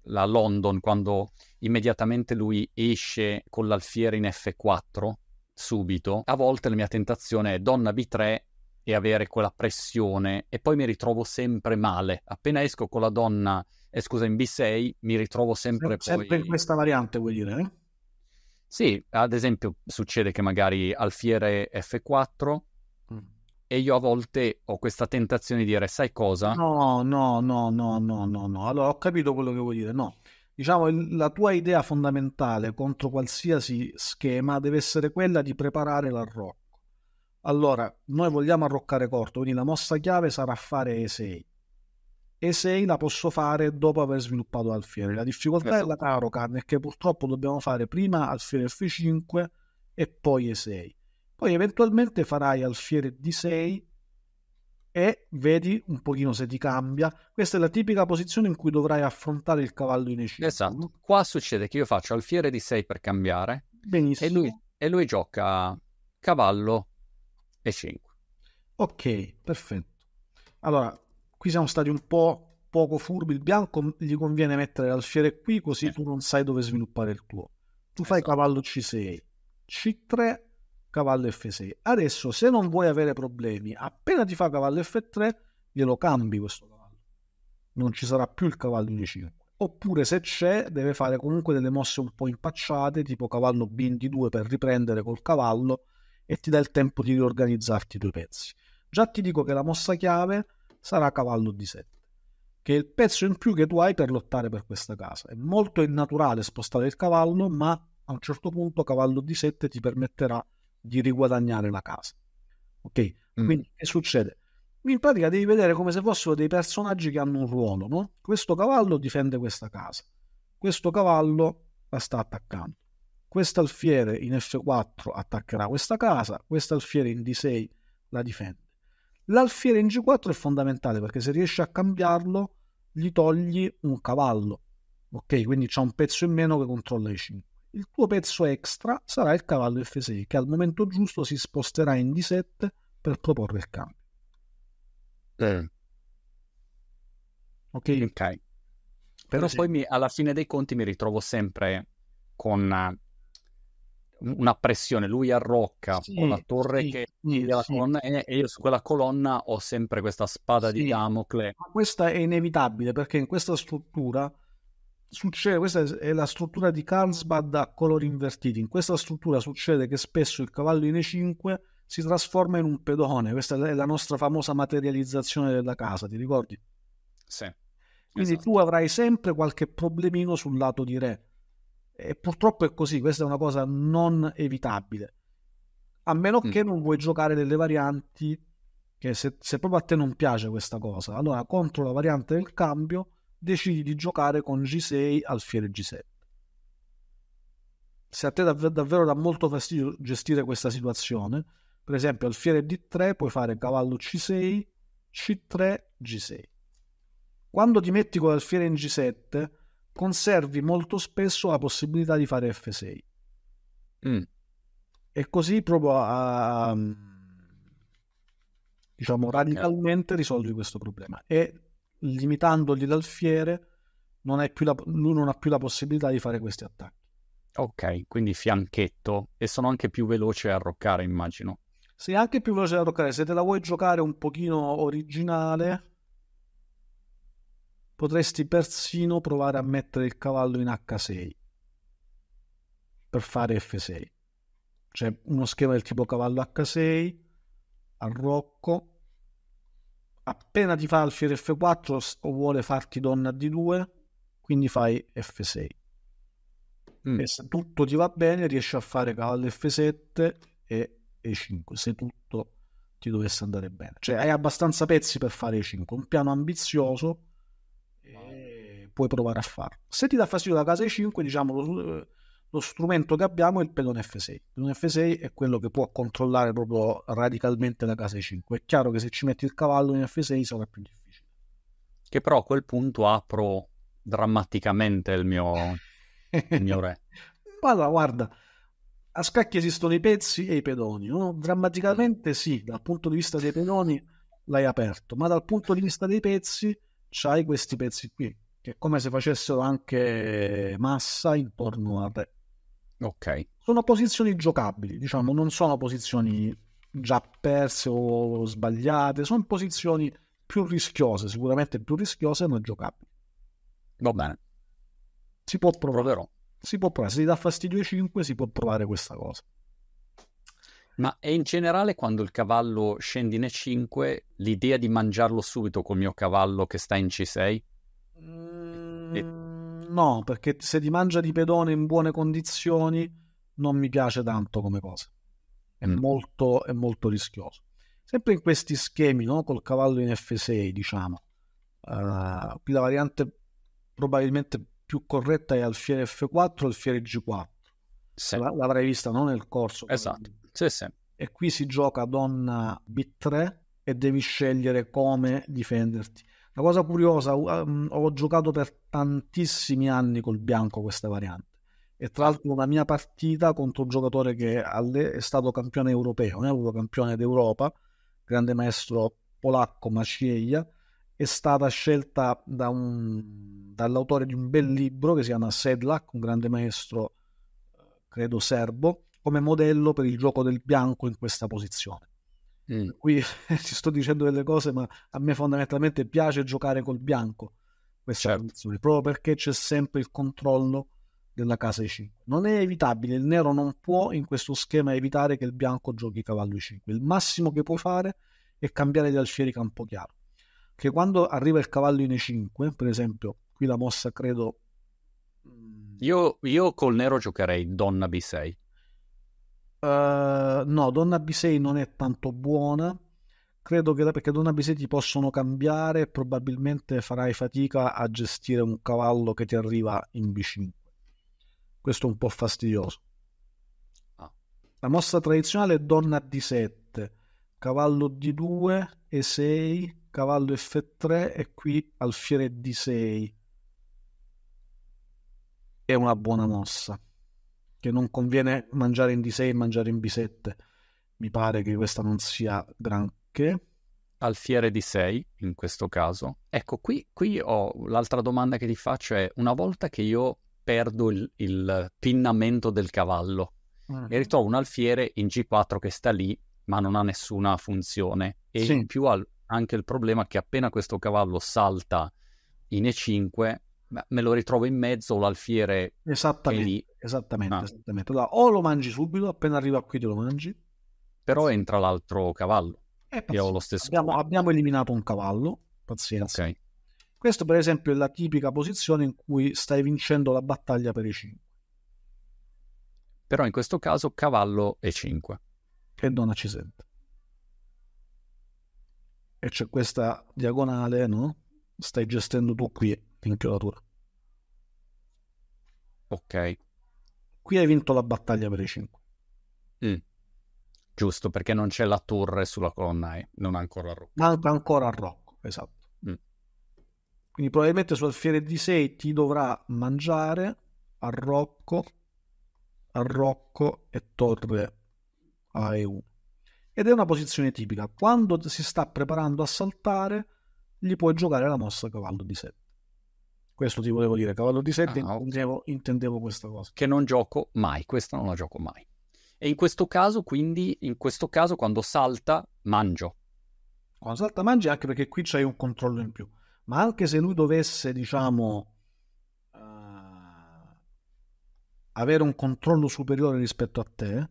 la London, quando immediatamente lui esce con l'alfiere in F4 subito, a volte la mia tentazione è donna B3 e avere quella pressione e poi mi ritrovo sempre male. Appena esco con la donna eh, scusa, in B6 mi ritrovo sempre, sempre poi... in questa variante, vuoi dire? Eh? Sì, ad esempio succede che magari alfiere F4 mm. e io a volte ho questa tentazione di dire, sai cosa? No, no, no, no, no, no, no. Allora ho capito quello che vuoi dire, no. Diciamo, la tua idea fondamentale contro qualsiasi schema deve essere quella di preparare l'arrocco. Allora, noi vogliamo arroccare corto, quindi la mossa chiave sarà fare E6 E6 la posso fare dopo aver sviluppato l'alfiere. La difficoltà Esatto. della Carocan è che purtroppo dobbiamo fare prima alfiere F5 e poi E6. Poi eventualmente farai alfiere D6 e vedi un pochino se ti cambia. Questa è la tipica posizione in cui dovrai affrontare il cavallo in E5. Esatto. Qua succede che io faccio alfiere di 6 per cambiare Benissimo. e lui, e lui gioca cavallo e 5. Ok, perfetto. Allora, qui siamo stati un po' poco furbi. Il bianco gli conviene mettere l'alfiere qui, così Eh. tu non sai dove sviluppare il tuo. Tu fai Esatto. cavallo C6, C3, cavallo F6. Adesso, se non vuoi avere problemi, appena ti fa cavallo F3, glielo cambi questo cavallo. Non ci sarà più il cavallo in E5. Oppure, se c'è, deve fare comunque delle mosse un po' impacciate, tipo cavallo B in D2 per riprendere col cavallo e ti dà il tempo di riorganizzarti i tuoi pezzi. Già ti dico che la mossa chiave sarà cavallo D7, che è il pezzo in più che tu hai per lottare per questa casa. È molto innaturale spostare il cavallo, ma a un certo punto cavallo D7 ti permetterà di riguadagnare la casa. Ok? Mm. Quindi che succede? In pratica devi vedere come se fossero dei personaggi che hanno un ruolo, no? Questo cavallo difende questa casa, questo cavallo la sta attaccando. Quest'alfiere in F4 attaccherà questa casa, quest'alfiere in D6 la difende. L'alfiere in G4 è fondamentale perché se riesci a cambiarlo gli togli un cavallo, ok? Quindi c'è un pezzo in meno che controlla i 5. Il tuo pezzo extra sarà il cavallo F6 che al momento giusto si sposterà in D7 per proporre il cambio. Ok? Ok. Però poi mi- alla fine dei conti mi ritrovo sempre con eh, una pressione. Lui arrocca Sì, con la torre sì, che sì, della colonna e io su quella colonna ho sempre questa spada di. Damocle. Ma questa è inevitabile perché in questa struttura succede, questa è la struttura di Carlsbad a colori invertiti. In questa struttura succede che spesso il cavallo in E5 si trasforma in un pedone. Questa è la nostra famosa materializzazione della casa, ti ricordi? Sì. Quindi Esatto. tu avrai sempre qualche problemino sul lato di re. E purtroppo è così, questa è una cosa non evitabile. A meno Mm. che non vuoi giocare delle varianti che se, se proprio a te non piace questa cosa, allora contro la variante del cambio decidi di giocare con G6 alfiere G7. Se a te dav- davvero dà molto fastidio gestire questa situazione, per esempio alfiere D3 puoi fare cavallo C6, C3, G6. Quando ti metti con l'alfiere in G7, conservi molto spesso la possibilità di fare F6. Mm. E così proprio a, a- diciamo radicalmente risolvi questo problema. E limitandogli l'alfiere, non la- lui non ha più la possibilità di fare questi attacchi. Ok, quindi fianchetto e sono anche più veloce a arroccare, immagino. Sei anche più veloce da toccare. Se te la vuoi giocare un pochino originale, potresti persino provare a mettere il cavallo in H6 per fare F6. C'è uno schema del tipo cavallo H6, arrocco. Appena ti fa alfiere F4 s- o vuole farti donna D2, quindi fai F6. Mm. E se tutto ti va bene, riesci a fare cavallo F7 e E5. Se tutto ti dovesse andare bene, cioè hai abbastanza pezzi per fare E5. Un piano ambizioso puoi provare a farlo. Se ti dà fastidio la casa E5, diciamo lo, strumento che abbiamo è il pedone F6. Il pedone F6 è quello che può controllare proprio radicalmente la casa E5. È chiaro che se ci metti il cavallo in F6 sarà più difficile. Che però a quel punto apro drammaticamente il mio, il mio re. Allora, guarda, a scacchi esistono i pezzi e i pedoni. no? Drammaticamente sì, dal punto di vista dei pedoni l'hai aperto, ma dal punto di vista dei pezzi c'hai questi pezzi qui, che è come se facessero anche massa intorno a te. Ok. Sono posizioni giocabili, diciamo, non sono posizioni già perse o sbagliate, sono posizioni più rischiose, sicuramente più rischiose, ma giocabili. Va bene, Si può provare. proverò. Si può provare, se ti dà fastidio i 5 si può provare questa cosa. Ma e in generale quando il cavallo scende in E5, l'idea di mangiarlo subito col mio cavallo che sta in C6? Mm, no, perché se ti mangia di pedone in buone condizioni non mi piace tanto come cosa. È, Mm. molto, è molto rischioso. Sempre in questi schemi, no? Col cavallo in F6, diciamo. Uh, qui la variante probabilmente più corretta è alfiere F4 alfiere G4. Sì. L'avrai vista non nel corso. Esatto. Sì, sì. E qui si gioca donna B3 e devi scegliere come difenderti. La cosa curiosa, um, ho giocato per tantissimi anni col bianco questa variante e tra l'altro una mia partita contro un giocatore che è stato campione europeo, è avuto campione d'Europa, grande maestro polacco Macieglia, è stata scelta da un, dall'autore di un bel libro che si chiama Sedlak, un grande maestro, credo serbo, come modello per il gioco del bianco in questa posizione. Mm. Qui ti sto dicendo delle cose, ma a me fondamentalmente piace giocare col bianco questa certo. posizione, proprio perché c'è sempre il controllo della casa I5. Non è evitabile, il nero non può in questo schema evitare che il bianco giochi cavallo I5. Il massimo che puoi fare è cambiare gli alfieri campo chiaro. Che quando arriva il cavallo in E5, per esempio, qui la mossa credo... Mm, io, io col nero giocherei donna B6. Uh, no, donna B6 non è tanto buona. Credo che perché donna B6 ti possono cambiare probabilmente farai fatica a gestire un cavallo che ti arriva in B5. Questo è un po' fastidioso. Ah. La mossa tradizionale è donna D7, cavallo D2, E6, cavallo F3 e qui alfiere D6. È una buona mossa che non conviene mangiare in D6 e mangiare in B7. Mi pare che questa non sia granché. Alfiere di 6 in questo caso. Ecco, qui, qui ho l'altra domanda che ti faccio è una volta che io perdo il, il pinnamento del cavallo mm. e ritrovo un alfiere in G4 che sta lì ma non ha nessuna funzione e sì. in più ha anche il problema che appena questo cavallo salta in E5 me lo ritrovo in mezzo l'alfiere esattamente, lì. Esattamente, ah. esattamente. Allora, o lo mangi subito, appena arriva qui te lo mangi. Però entra l'altro cavallo. Eh, ho lo stesso. Abbiamo, abbiamo, eliminato un cavallo, pazienza. Ok. Questo per esempio è la tipica posizione in cui stai vincendo la battaglia per i 5. Però in questo caso cavallo e 5. E donna ci sente. E c'è questa diagonale, no? Stai gestendo tu qui l'inchiodatura. Ok. Qui hai vinto la battaglia per i 5. Mm. Giusto, perché non c'è la torre sulla colonna E, non ha ancora Rocco. Manca ancora a Rocco, esatto. Mm. Quindi probabilmente sul alfiere di 6 ti dovrà mangiare a Rocco, a Rocco e torre a EU. Ed è una posizione tipica. Quando si sta preparando a saltare, gli puoi giocare la mossa cavallo di 7. Questo ti volevo dire, cavallo di 7 ah, intendevo, intendevo questa cosa. Che non gioco mai, questa non la gioco mai. E in questo caso, quindi, in questo caso, quando salta, mangio. Quando salta mangi anche perché qui c'hai un controllo in più. Ma anche se lui dovesse, diciamo, uh, avere un controllo superiore rispetto a te,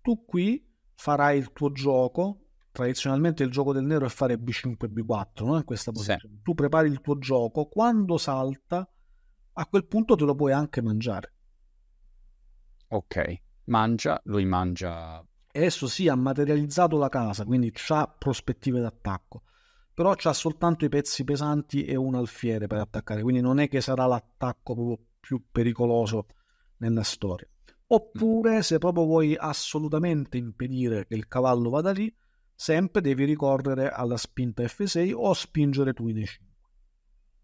tu qui farai il tuo gioco tradizionalmente il gioco del nero è fare B5 e B4, no? In questa posizione. Sì. Tu prepari il tuo gioco, quando salta, a quel punto te lo puoi anche mangiare. Ok, mangia, lui mangia. Adesso sì, ha materializzato la casa, quindi ha prospettive d'attacco. Però ha soltanto i pezzi pesanti e un alfiere per attaccare, quindi non è che sarà l'attacco proprio più pericoloso nella storia. Oppure, se proprio vuoi assolutamente impedire che il cavallo vada lì, sempre devi ricorrere alla spinta F6 o spingere tu in E5.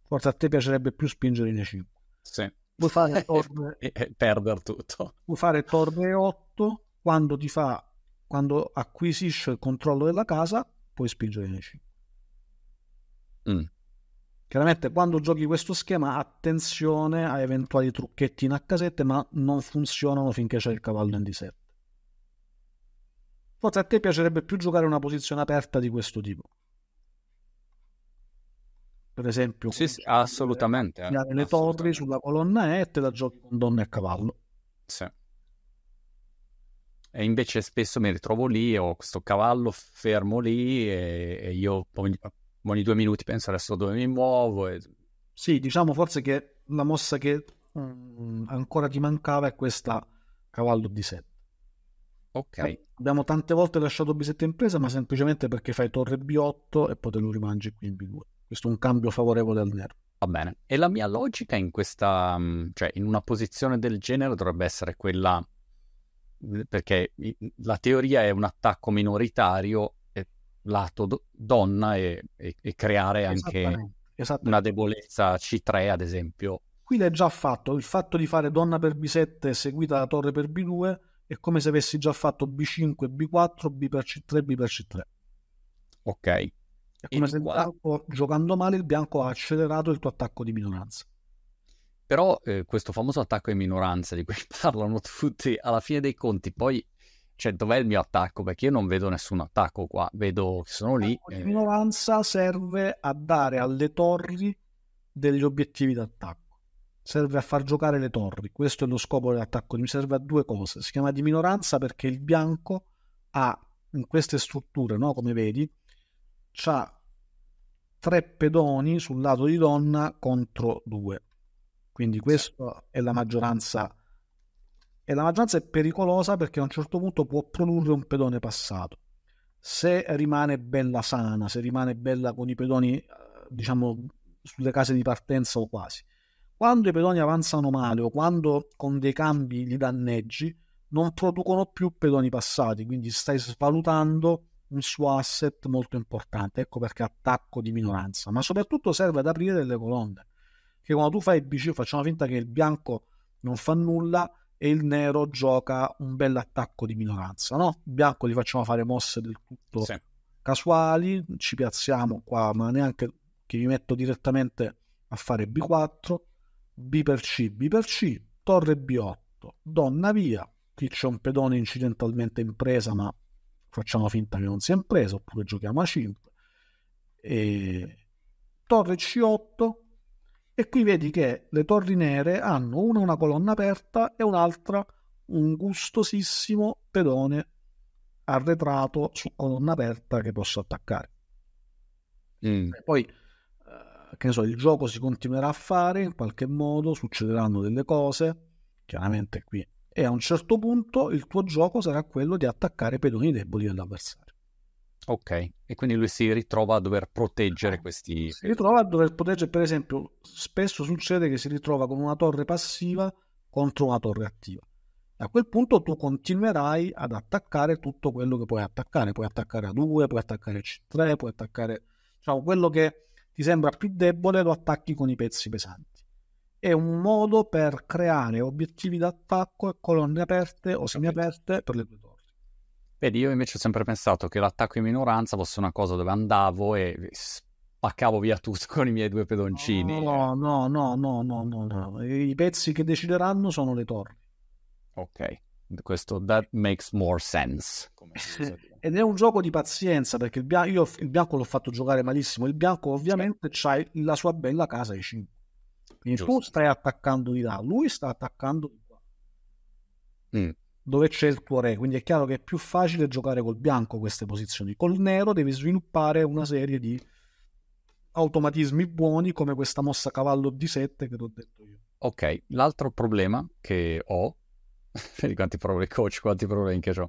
Forse a te piacerebbe più spingere in E5. Sì. Vuoi fare torre... e perdere tutto. Vuoi fare torre 8 quando ti fa quando acquisisce il controllo della casa, puoi spingere in E5. Mm. Chiaramente quando giochi questo schema attenzione a eventuali trucchetti in H7 ma non funzionano finché c'è il cavallo in D7. Forse a te piacerebbe più giocare una posizione aperta di questo tipo. Per esempio, sì, sì, assolutamente. Eh, le torri sulla colonna E te la giochi con donne a cavallo. Sì. E invece spesso mi ritrovo lì, ho questo cavallo fermo lì e, e io ogni, ogni, due minuti penso adesso dove mi muovo. E... Sì, diciamo forse che la mossa che um, ancora ti mancava è questa cavallo di 7. Ok. Abbiamo tante volte lasciato B7 in presa, ma semplicemente perché fai torre B8 e poi te lo rimangi qui in B2. Questo è un cambio favorevole al nero. Va bene. E la mia logica in questa, mm, cioè in una posizione del genere dovrebbe essere quella, mm, perché la teoria è un attacco minoritario lato do- donna e, e, e, creare anche una debolezza C3 ad esempio. Qui l'hai già fatto, il fatto di fare donna per B7 seguita da torre per B2 è come se avessi già fatto B5, B4, B per C3, B per C3. Ok. È come e se bianco, giocando male il bianco ha accelerato il tuo attacco di minoranza. Però eh, questo famoso attacco di minoranza di cui parlano tutti, alla fine dei conti, poi cioè, dov'è il mio attacco? Perché io non vedo nessun attacco qua, vedo che sono lì. La minoranza serve a dare alle torri degli obiettivi d'attacco. Serve a far giocare le torri. Questo è lo scopo dell'attacco. Mi serve a due cose. Si chiama di minoranza perché il bianco ha in queste strutture, no? come vedi, c'ha tre pedoni sul lato di donna contro due. Quindi questa è la maggioranza e la maggioranza è pericolosa perché a un certo punto può produrre un pedone passato. Se rimane bella sana, se rimane bella con i pedoni, eh, diciamo, sulle case di partenza o quasi. Quando i pedoni avanzano male o quando con dei cambi li danneggi, non producono più pedoni passati, quindi stai svalutando un suo asset molto importante. Ecco perché attacco di minoranza, ma soprattutto serve ad aprire delle colonne. Che quando tu fai BC, facciamo finta che il bianco non fa nulla e il nero gioca un bel attacco di minoranza. No? Il bianco gli facciamo fare mosse del tutto sì. casuali, ci piazziamo qua, ma neanche che vi metto direttamente a fare B4, B per C, B per C, torre B8, donna via. Qui c'è un pedone incidentalmente in presa, ma facciamo finta che non sia in presa, oppure giochiamo a 5. E... Torre C8, e qui vedi che le torri nere hanno una una colonna aperta e un'altra un gustosissimo pedone arretrato su colonna aperta che posso attaccare. Mm. Poi, che ne so, il gioco si continuerà a fare in qualche modo, succederanno delle cose, chiaramente qui. E a un certo punto il tuo gioco sarà quello di attaccare i pedoni deboli dell'avversario. Ok, e quindi lui si ritrova a dover proteggere questi... Si ritrova a dover proteggere, per esempio, spesso succede che si ritrova con una torre passiva contro una torre attiva. A quel punto tu continuerai ad attaccare tutto quello che puoi attaccare. Puoi attaccare a 2, puoi attaccare a C3, puoi attaccare... Diciamo, quello che ti sembra più debole lo attacchi con i pezzi pesanti. È un modo per creare obiettivi d'attacco e colonne aperte o semiaperte per le tue torri. Vedi, io invece ho sempre pensato che l'attacco in minoranza fosse una cosa dove andavo e spaccavo via tutto con i miei due pedoncini. No, no, no, no, no, no, no. I pezzi che decideranno sono le torri. Ok, questo that makes more sense. Ed è un gioco di pazienza perché il bianco, io il bianco l'ho fatto giocare malissimo. Il bianco ovviamente ha la sua bella casa ai 5. Quindi Giusto. tu stai attaccando di là, lui sta attaccando di qua. Mm dove c'è il tuo re, quindi è chiaro che è più facile giocare col bianco queste posizioni. Col nero devi sviluppare una serie di automatismi buoni come questa mossa cavallo D7 che ti ho detto io. Ok, l'altro problema che ho, vedi quanti problemi coach, quanti problemi che ho,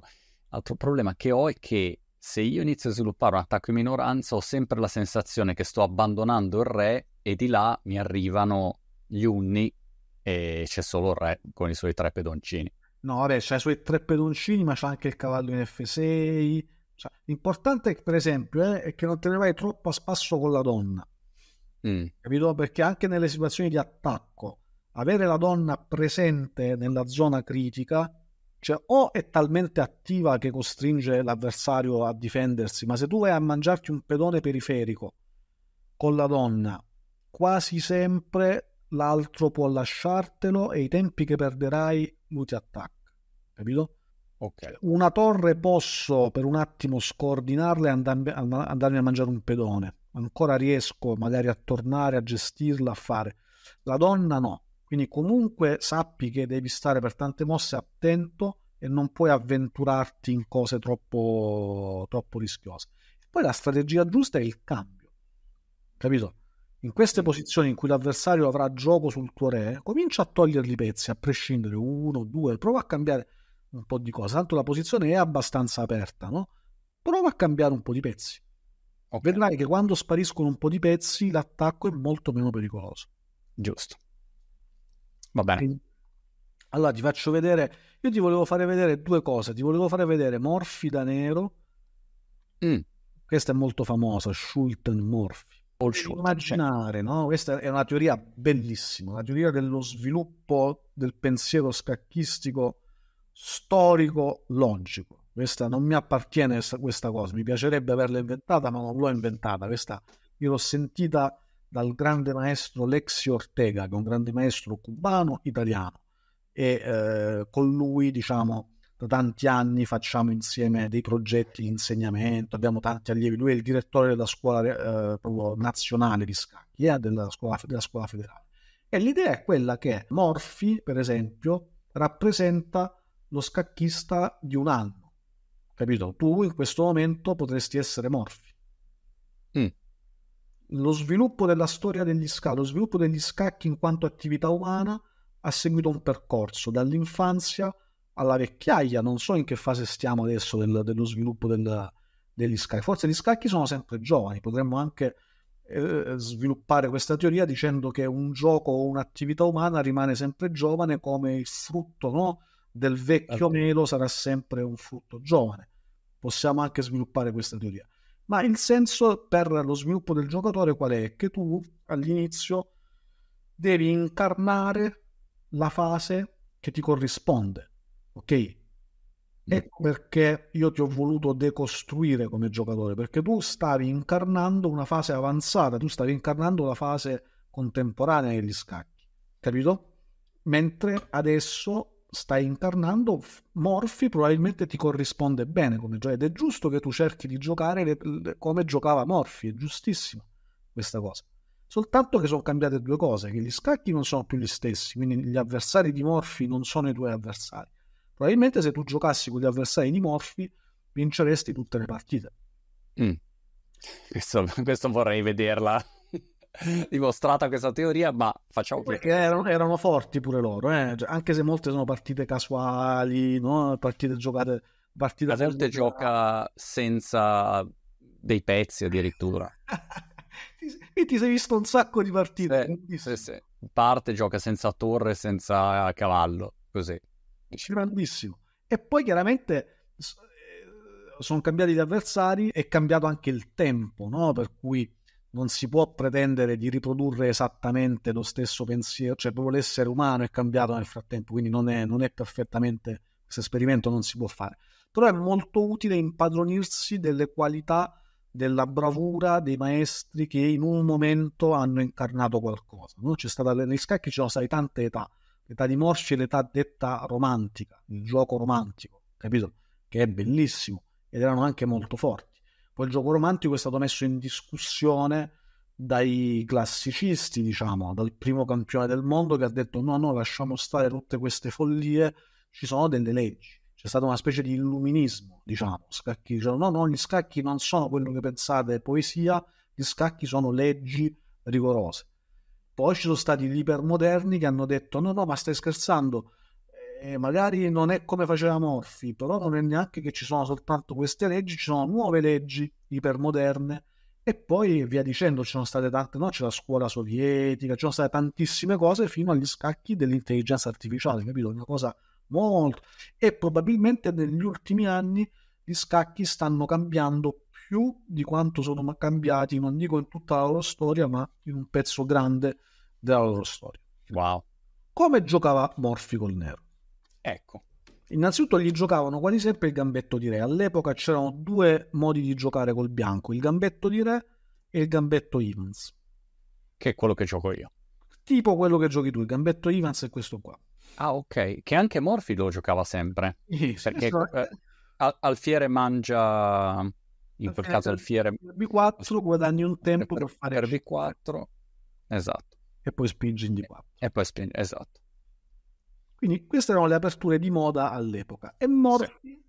l'altro problema che ho è che se io inizio a sviluppare un attacco in minoranza ho sempre la sensazione che sto abbandonando il re e di là mi arrivano gli unni e c'è solo il re con i suoi tre pedoncini. No, vabbè, c'ha i suoi tre pedoncini, ma c'ha anche il cavallo in F6. Cioè, l'importante, per esempio, eh, è che non te ne vai troppo a spasso con la donna. Mm. Capito? Perché anche nelle situazioni di attacco, avere la donna presente nella zona critica, cioè o è talmente attiva che costringe l'avversario a difendersi, ma se tu vai a mangiarti un pedone periferico con la donna, quasi sempre l'altro può lasciartelo e i tempi che perderai lui ti attacca, capito? Okay. Una torre posso per un attimo scordinarla e andarmi, andarmi a mangiare un pedone, ancora riesco magari a tornare a gestirla, a fare. La donna no, quindi comunque sappi che devi stare per tante mosse attento e non puoi avventurarti in cose troppo, troppo rischiose. Poi la strategia giusta è il cambio, capito? In queste posizioni in cui l'avversario avrà gioco sul tuo re, comincia a togliergli pezzi, a prescindere, uno, due, prova a cambiare un po' di cose, tanto la posizione è abbastanza aperta, no? Prova a cambiare un po' di pezzi. Okay. Vedrai che quando spariscono un po' di pezzi l'attacco è molto meno pericoloso. Giusto. Va bene. Allora ti faccio vedere, io ti volevo fare vedere due cose, ti volevo fare vedere Morphy da nero, mm. questa è molto famosa, Schulten Morphy. Immaginare, no? Questa è una teoria bellissima, la teoria dello sviluppo del pensiero scacchistico storico logico. Questa non mi appartiene questa cosa, mi piacerebbe averla inventata, ma non l'ho inventata. Questa io l'ho sentita dal grande maestro Lexi Ortega, che è un grande maestro cubano italiano e eh, con lui, diciamo, da tanti anni facciamo insieme dei progetti di insegnamento, abbiamo tanti allievi, lui è il direttore della scuola eh, nazionale di scacchi, eh, della, scuola, della scuola federale. E l'idea è quella che Morphy, per esempio, rappresenta lo scacchista di un anno. Capito? Tu in questo momento potresti essere Morphy. Mm. Lo sviluppo della storia degli scacchi, lo sviluppo degli scacchi in quanto attività umana ha seguito un percorso dall'infanzia alla vecchiaia. Non so in che fase stiamo adesso del, dello sviluppo del, degli scacchi. Forse gli scacchi sono sempre giovani. Potremmo anche eh, sviluppare questa teoria dicendo che un gioco o un'attività umana rimane sempre giovane come il frutto no, del vecchio melo sarà sempre un frutto giovane. Possiamo anche sviluppare questa teoria. Ma il senso per lo sviluppo del giocatore qual è? Che tu all'inizio devi incarnare la fase che ti corrisponde, ok? Ecco perché io ti ho voluto decostruire come giocatore, perché tu stavi incarnando una fase avanzata, tu stavi incarnando la fase contemporanea degli scacchi, capito? Mentre adesso stai incarnando Morphy probabilmente ti corrisponde bene come gioco ed è giusto che tu cerchi di giocare le, le, come giocava Morphy, è giustissimo questa cosa soltanto che sono cambiate due cose, che gli scacchi non sono più gli stessi, quindi gli avversari di Morphy non sono i tuoi avversari. Probabilmente se tu giocassi con gli avversari di Morphy vinceresti tutte le partite. Mm. Questo, questo, vorrei vederla dimostrata questa teoria, ma facciamo perché erano, erano, forti pure loro, eh? cioè, anche se molte sono partite casuali, no? partite giocate. Partite a volte gioca senza dei pezzi addirittura. e ti sei visto un sacco di partite. Sì, sì. Parte, gioca senza torre, senza cavallo, così. Grandissimo. E poi chiaramente eh, sono cambiati gli avversari, è cambiato anche il tempo, no? Per cui non si può pretendere di riprodurre esattamente lo stesso pensiero, cioè proprio l'essere umano è cambiato nel frattempo, quindi non è, non è perfettamente, questo esperimento non si può fare. Però è molto utile impadronirsi delle qualità della bravura dei maestri che in un momento hanno incarnato qualcosa. No? C'è stata, negli scacchi ci sono state tante età, l'età di Morsi e l'età detta romantica, il gioco romantico, capito? Che è bellissimo ed erano anche molto forti. Poi gioco romantico è stato messo in discussione dai classicisti, diciamo, dal primo campione del mondo che ha detto no, no, lasciamo stare tutte queste follie, ci sono delle leggi c'è stato una specie di illuminismo, diciamo, scacchi dicevano no, no, gli scacchi non sono quello che pensate poesia, gli scacchi sono leggi rigorose. Poi ci sono stati gli ipermoderni che hanno detto no, no, ma stai scherzando, eh, magari non è come faceva Morphy, però non è neanche che ci sono soltanto queste leggi, ci sono nuove leggi ipermoderne e poi via dicendo ci sono state tante, no? c'è la scuola sovietica, ci sono state tantissime cose fino agli scacchi dell'intelligenza artificiale, capito? Una cosa molto e probabilmente negli ultimi anni gli scacchi stanno cambiando più di quanto sono cambiati, non dico in tutta la loro storia, ma in un pezzo grande della loro storia. Wow. Come giocava Morphy col nero? Ecco. Innanzitutto gli giocavano quasi sempre il gambetto di re. All'epoca c'erano due modi di giocare col bianco, il gambetto di re e il gambetto Evans. Che è quello che gioco io. Tipo quello che giochi tu, il gambetto Evans è questo qua. Ah, ok. Che anche Morphy lo giocava sempre. Sì, perché eh, Alfiere mangia, in quel caso Alfiere... B4 guadagni un tempo per, per fare... Per B4, esatto. E poi spingi in D4. E poi spingi, esatto. Quindi queste erano le aperture di moda all'epoca. E Morphy, sì.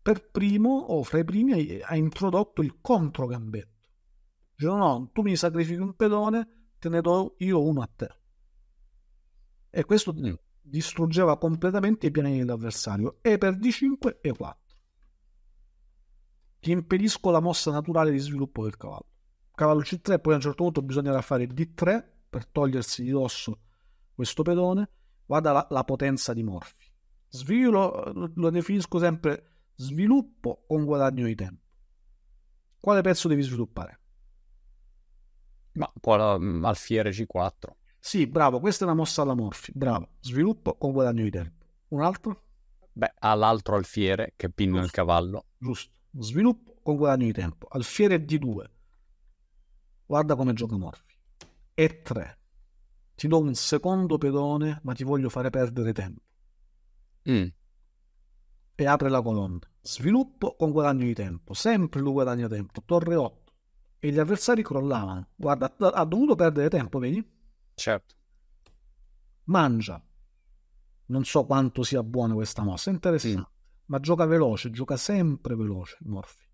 per primo, o fra i primi, ha introdotto il controgambetto. Dice, no, no, tu mi sacrifichi un pedone, te ne do io uno a te. E questo mm distruggeva completamente i piani dell'avversario e per D5 e 4. ti impedisco la mossa naturale di sviluppo del cavallo. Cavallo C3, poi a un certo punto bisognerà fare D3 per togliersi di dosso questo pedone. Guarda la, la potenza di Morfi. Svilo, lo definisco sempre sviluppo con guadagno di tempo. Quale pezzo devi sviluppare? Ma poi alfiere G4. Sì, bravo, questa è una mossa alla Morfi. Bravo, sviluppo con guadagno di tempo. Un altro? Beh, ha l'altro alfiere che pinna il cavallo. Giusto. Sviluppo con guadagno di tempo. Alfiere D2. Guarda come gioca Morfi. E3. Ti do un secondo pedone, ma ti voglio fare perdere tempo. Mm. E apre la colonna. Sviluppo con guadagno di tempo. Sempre lui guadagna tempo. Torre 8. E gli avversari crollavano. Guarda, ha dovuto perdere tempo, vedi? Certo. Mangia non so quanto sia buona questa mossa, interessante. Mm. Ma gioca veloce, gioca sempre veloce Morphy.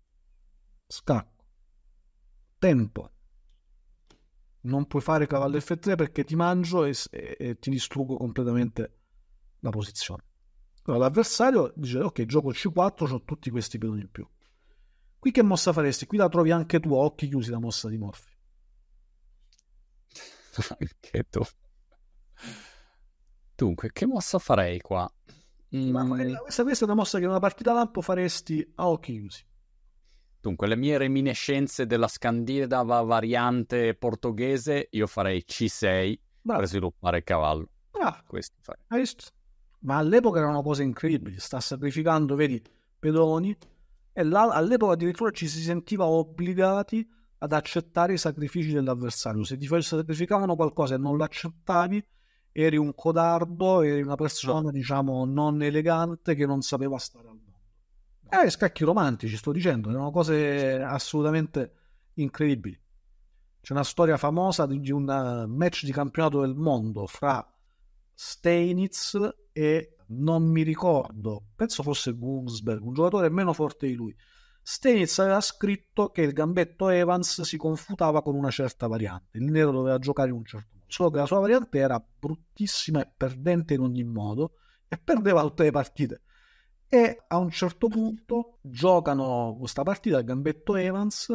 Scacco. Tempo. Non puoi fare cavallo F3 perché ti mangio e, e, e ti distruggo completamente la posizione. Allora, l'avversario dice: Ok, gioco C4, ho tutti questi pedoni in più. Qui che mossa faresti? Qui la trovi anche tu a occhi chiusi la mossa di Morphy. anche tu. Dunque, che mossa farei qua? Mm. Questa, questa, è una mossa che in una partita lampo faresti a occhi chiusi. Dunque, le mie reminiscenze della scandinava variante portoghese, io farei C6 Bravo. per sviluppare il cavallo. Ah, Questo farei. Ma all'epoca erano cose incredibili. Sta sacrificando, vedi, pedoni. E là, all'epoca addirittura ci si sentiva obbligati ad accettare i sacrifici dell'avversario. Se ti sacrificavano qualcosa e non l'accettavi, eri un codardo, eri una persona, diciamo, non elegante che non sapeva stare al mondo. Eh, scacchi romantici, sto dicendo, erano cose assolutamente incredibibili. C'è una storia famosa di un match di campionato del mondo fra Steinitz e non mi ricordo, penso fosse Gunsberg, un giocatore meno forte di lui. Steinitz aveva scritto che il gambetto Evans si confutava con una certa variante, il nero doveva giocare in un certo modo solo che la sua variante era bruttissima e perdente in ogni modo e perdeva tutte le partite. E a un certo punto giocano questa partita a Gambetto Evans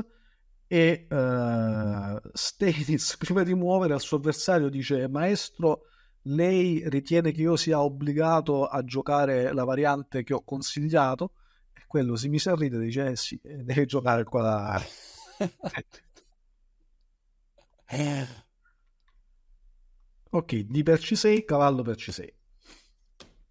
e uh, Stenitz prima di muovere al suo avversario dice maestro lei ritiene che io sia obbligato a giocare la variante che ho consigliato? E quello si mise a ridere dice eh sì devi giocare qua da... Ok, D per C6, cavallo per C6.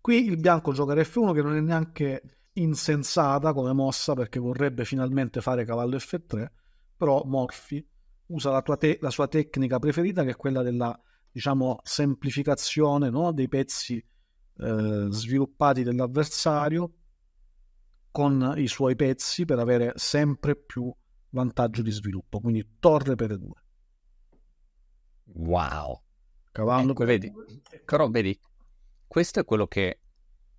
Qui il bianco gioca F1 che non è neanche insensata come mossa perché vorrebbe finalmente fare cavallo F3, però Morphy usa la, te- la sua tecnica preferita che è quella della diciamo semplificazione no? dei pezzi eh, sviluppati dell'avversario con i suoi pezzi per avere sempre più vantaggio di sviluppo, quindi torre per 2. Wow, Cavallo. Ecco, vedi, però vedi, questo è quello che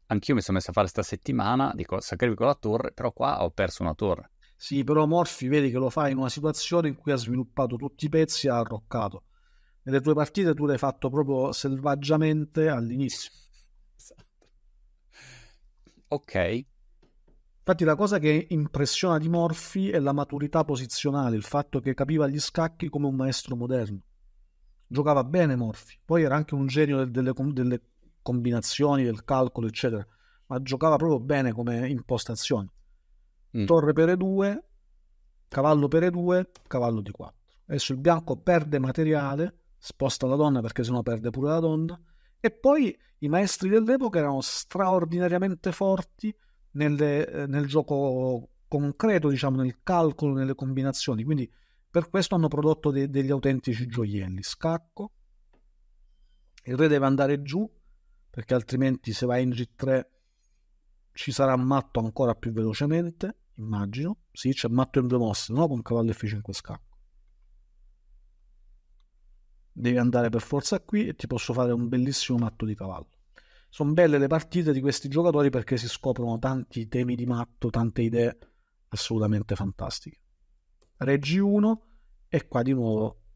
anch'io mi sono messo a fare sta settimana, dico sacrifico la torre, però qua ho perso una torre. Sì, però Morfi vedi che lo fa in una situazione in cui ha sviluppato tutti i pezzi e ha arroccato. Nelle tue partite tu l'hai fatto proprio selvaggiamente all'inizio. Esatto. Ok. Infatti la cosa che impressiona di Morfi è la maturità posizionale, il fatto che capiva gli scacchi come un maestro moderno giocava bene Morphy, poi era anche un genio delle, delle combinazioni, del calcolo, eccetera, ma giocava proprio bene come impostazione. Mm. Torre per E2, cavallo per E2, cavallo di 4. Adesso il bianco perde materiale, sposta la donna perché sennò perde pure la donna, e poi i maestri dell'epoca erano straordinariamente forti nelle, eh, nel gioco concreto, diciamo, nel calcolo, nelle combinazioni, quindi per questo hanno prodotto de- degli autentici gioielli. Scacco. Il re deve andare giù perché altrimenti se va in G3 ci sarà matto ancora più velocemente, immagino. Sì, c'è matto in due mosse, no? Con cavallo F5 scacco. Devi andare per forza qui e ti posso fare un bellissimo matto di cavallo. Sono belle le partite di questi giocatori perché si scoprono tanti temi di matto, tante idee assolutamente fantastiche. Reggi 1 e qua di nuovo.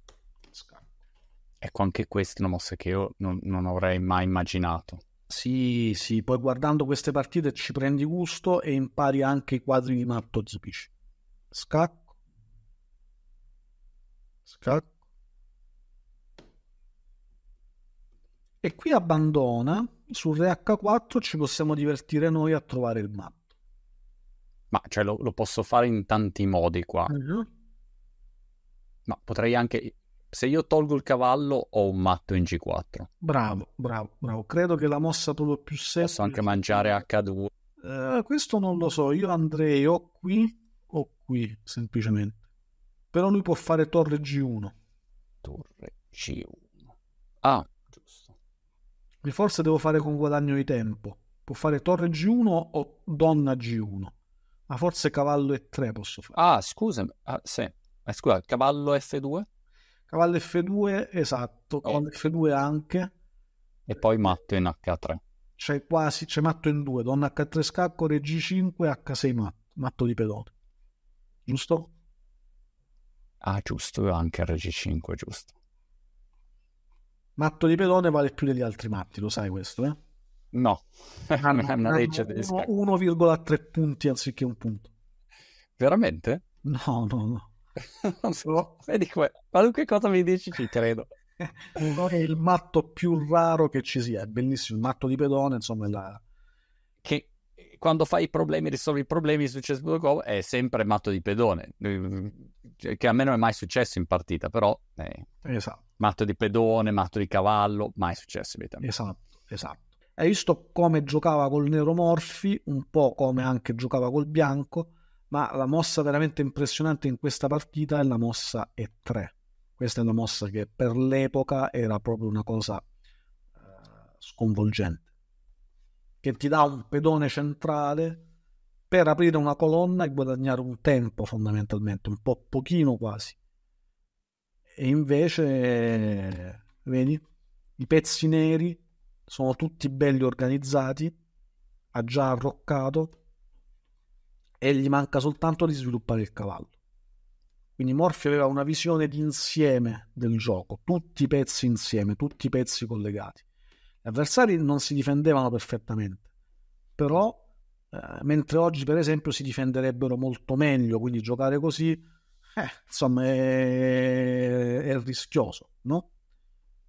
Ecco, anche questa è una mossa che io non, non avrei mai immaginato. Sì, sì, poi guardando queste partite ci prendi gusto e impari anche i quadri di matto tipici. scacco, scacco. E qui abbandona, sul re H4 ci possiamo divertire noi a trovare il matto. Ma cioè lo, lo posso fare in tanti modi qua. Uh-huh. Ma potrei anche... Se io tolgo il cavallo ho un matto in G4. Bravo, bravo, bravo. Credo che la mossa proprio più semplice... Posso anche mangiare H2. Eh, questo non lo so, io andrei o qui o qui, semplicemente. Però lui può fare torre G1. Torre G1. Ah, giusto. E forse devo fare con guadagno di tempo. Può fare torre G1 o donna G1. Ma forse cavallo E3 posso fare. Ah, scusami. Ah, sì. Eh, scusa, cavallo F2? Cavallo F2, esatto. Cavallo oh. F2 anche. E poi matto in H3 c'è quasi, c'è matto in due, donna H3 scacco, re G5, H6 matto, matto di pedone. Giusto? Ah, giusto, anche re G5, giusto. Matto di pedone vale più degli altri matti, lo sai questo, eh? No, ah, è una legge degli scacchi. 1,3 punti anziché un punto. Veramente? No, no, no. non so, vedi qua, qualunque cosa mi dici ci credo è il matto più raro che ci sia, è bellissimo, il matto di pedone, insomma, è la... che quando fai i problemi, risolvi i problemi su chess.com è sempre matto di pedone, che a me non è mai successo in partita, però eh, esatto. matto di pedone, matto di cavallo, mai successo in vita. Esatto, esatto. Hai visto come giocava col nero Morfi, un po' come anche giocava col bianco, ma la mossa veramente impressionante in questa partita è la mossa E3 questa è una mossa che per l'epoca era proprio una cosa uh, sconvolgente, che ti dà un pedone centrale per aprire una colonna e guadagnare un tempo fondamentalmente, un po' pochino quasi. E invece, vedi, i pezzi neri sono tutti belli organizzati, ha già arroccato e gli manca soltanto di sviluppare il cavallo. Quindi Morphy aveva una visione d'insieme del gioco, tutti i pezzi insieme, tutti i pezzi collegati. Gli avversari non si difendevano perfettamente, però eh, mentre oggi per esempio si difenderebbero molto meglio, quindi giocare così, eh, insomma, è, è rischioso, no?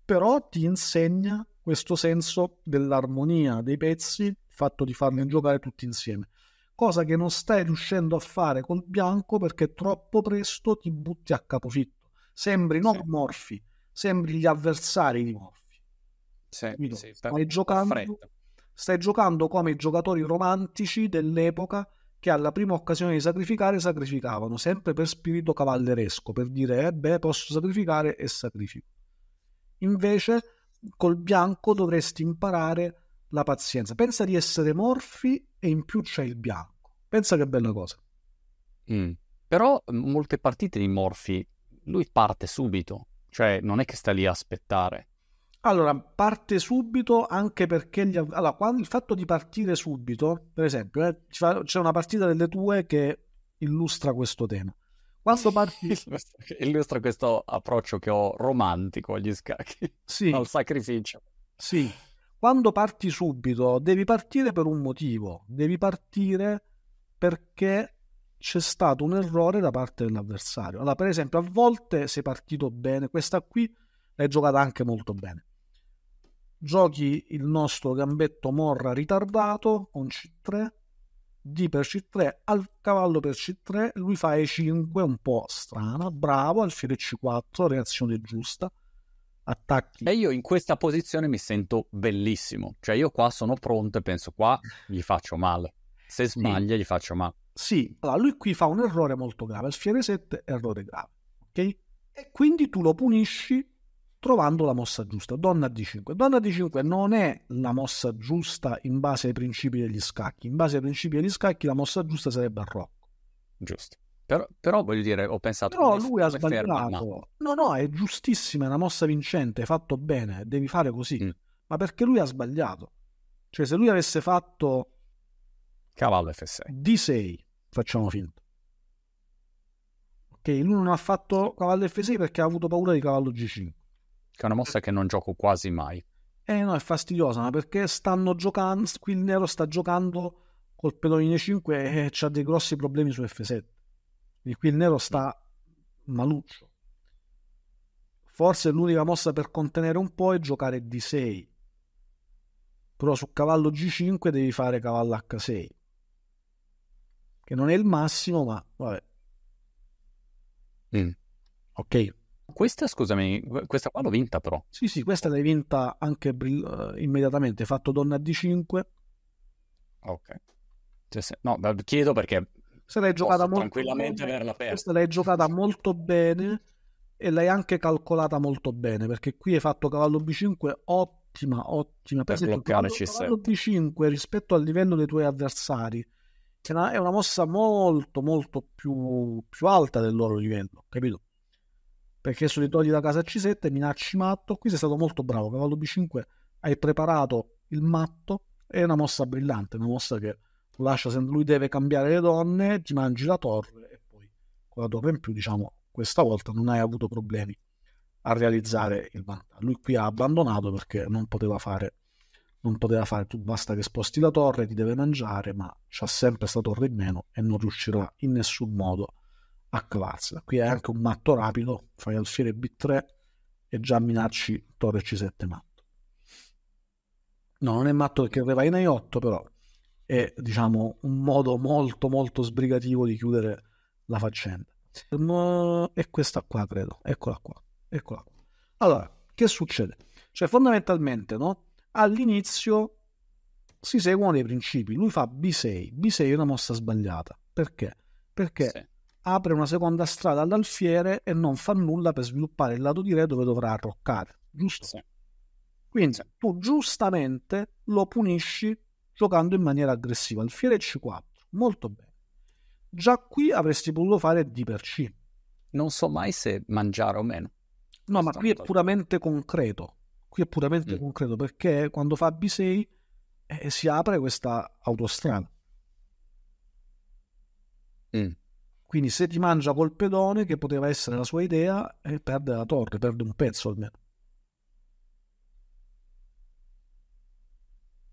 Però ti insegna questo senso dell'armonia dei pezzi, il fatto di farli giocare tutti insieme cosa che non stai riuscendo a fare col bianco perché troppo presto ti butti a capofitto. Sembri non sì. morfi, sembri gli avversari di morfi. Sì, sì, stai, giocando, stai giocando come i giocatori romantici dell'epoca che alla prima occasione di sacrificare sacrificavano sempre per spirito cavalleresco, per dire eh beh posso sacrificare e sacrifico. Invece col bianco dovresti imparare la pazienza. Pensa di essere morfi e in più c'è il bianco. Pensa che bella cosa. Mm. Però molte partite di Morphy lui parte subito, cioè non è che sta lì a aspettare. Allora, parte subito anche perché gli... allora, quando il fatto di partire subito, per esempio, eh, c'è una partita delle tue che illustra questo tema. Quando parti... illustra questo approccio che ho romantico agli scacchi, sì. al sacrificio. Sì, quando parti subito devi partire per un motivo, devi partire perché c'è stato un errore da parte dell'avversario. Allora, per esempio, a volte sei partito bene, questa qui l'hai giocata anche molto bene. Giochi il nostro gambetto morra ritardato con C3, D per C3, al cavallo per C3, lui fa E5, un po' strana, bravo, alfiere C4, reazione giusta, attacchi. E io in questa posizione mi sento bellissimo, cioè io qua sono pronto e penso qua gli faccio male. Se sbaglia gli faccio male. Sì, allora lui qui fa un errore molto grave, alfiere 7 errore grave, ok? E quindi tu lo punisci trovando la mossa giusta. Donna D5. Donna D5 non è la mossa giusta in base ai principi degli scacchi. In base ai principi degli scacchi la mossa giusta sarebbe a Rocco. Giusto. Però, però, voglio dire, ho pensato... Però lui ha sbagliato. Ferma, no, no, è giustissima, è una mossa vincente, hai fatto bene, devi fare così. Mm. Ma perché lui ha sbagliato. Cioè, se lui avesse fatto Cavallo F6. D6, facciamo finta. Ok, lui non ha fatto cavallo F6 perché ha avuto paura di cavallo G5. Che è una mossa che non gioco quasi mai. Eh no, è fastidiosa, ma perché stanno giocando, qui il nero sta giocando col pedone 5 e ha dei grossi problemi su F7. Quindi qui il nero sta maluccio. Forse l'unica mossa per contenere un po' è giocare D6. Però su cavallo G5 devi fare cavallo H6. Che non è il massimo, ma vabbè. Mm. Ok. Questa, scusami, questa qua l'ho vinta però. Sì, sì, questa l'hai vinta anche uh, immediatamente. Hai fatto donna D5. Ok. Cioè, no, chiedo perché se l'hai giocata molto tranquillamente bene, averla Questa l'hai giocata molto bene e l'hai anche calcolata molto bene perché qui hai fatto cavallo B5 ottima, ottima. Per bloccare C7. Cavallo B5 rispetto al livello dei tuoi avversari è una, è una mossa molto, molto più, più alta del loro livello, capito? Perché se li togli da casa C7 minacci matto, qui sei stato molto bravo, cavallo B5 hai preparato il matto, è una mossa brillante, una mossa che lascia sempre lui deve cambiare le donne, ti mangi la torre e poi con la torre in più, diciamo, questa volta non hai avuto problemi a realizzare il vantaggio. Lui qui ha abbandonato perché non poteva fare non poteva fare, tu basta che sposti la torre, ti deve mangiare, ma c'ha sempre questa torre in meno e non riuscirà in nessun modo a cavarsela. Qui è anche un matto rapido, fai alfiere B3 e già minacci torre C7 matto. No, non è matto perché vai in A8, però è diciamo un modo molto molto sbrigativo di chiudere la faccenda. E questa qua credo, eccola qua, eccola qua. Allora, che succede? Cioè fondamentalmente, no? All'inizio si seguono dei principi. Lui fa B6, B6 è una mossa sbagliata. Perché? Perché sì. apre una seconda strada all'alfiere e non fa nulla per sviluppare il lato di re dove dovrà arroccare, giusto? Sì. Quindi sì. tu giustamente lo punisci giocando in maniera aggressiva. Alfiere C4, molto bene. Già qui avresti potuto fare D per C. Non so mai se mangiare o meno. No, ma qui è puramente concreto. Qui è puramente mm. concreto perché quando fa B6 eh, si apre questa autostrada. Mm. Quindi se ti mangia col pedone, che poteva essere la sua idea, eh, perde la torre, perde un pezzo almeno.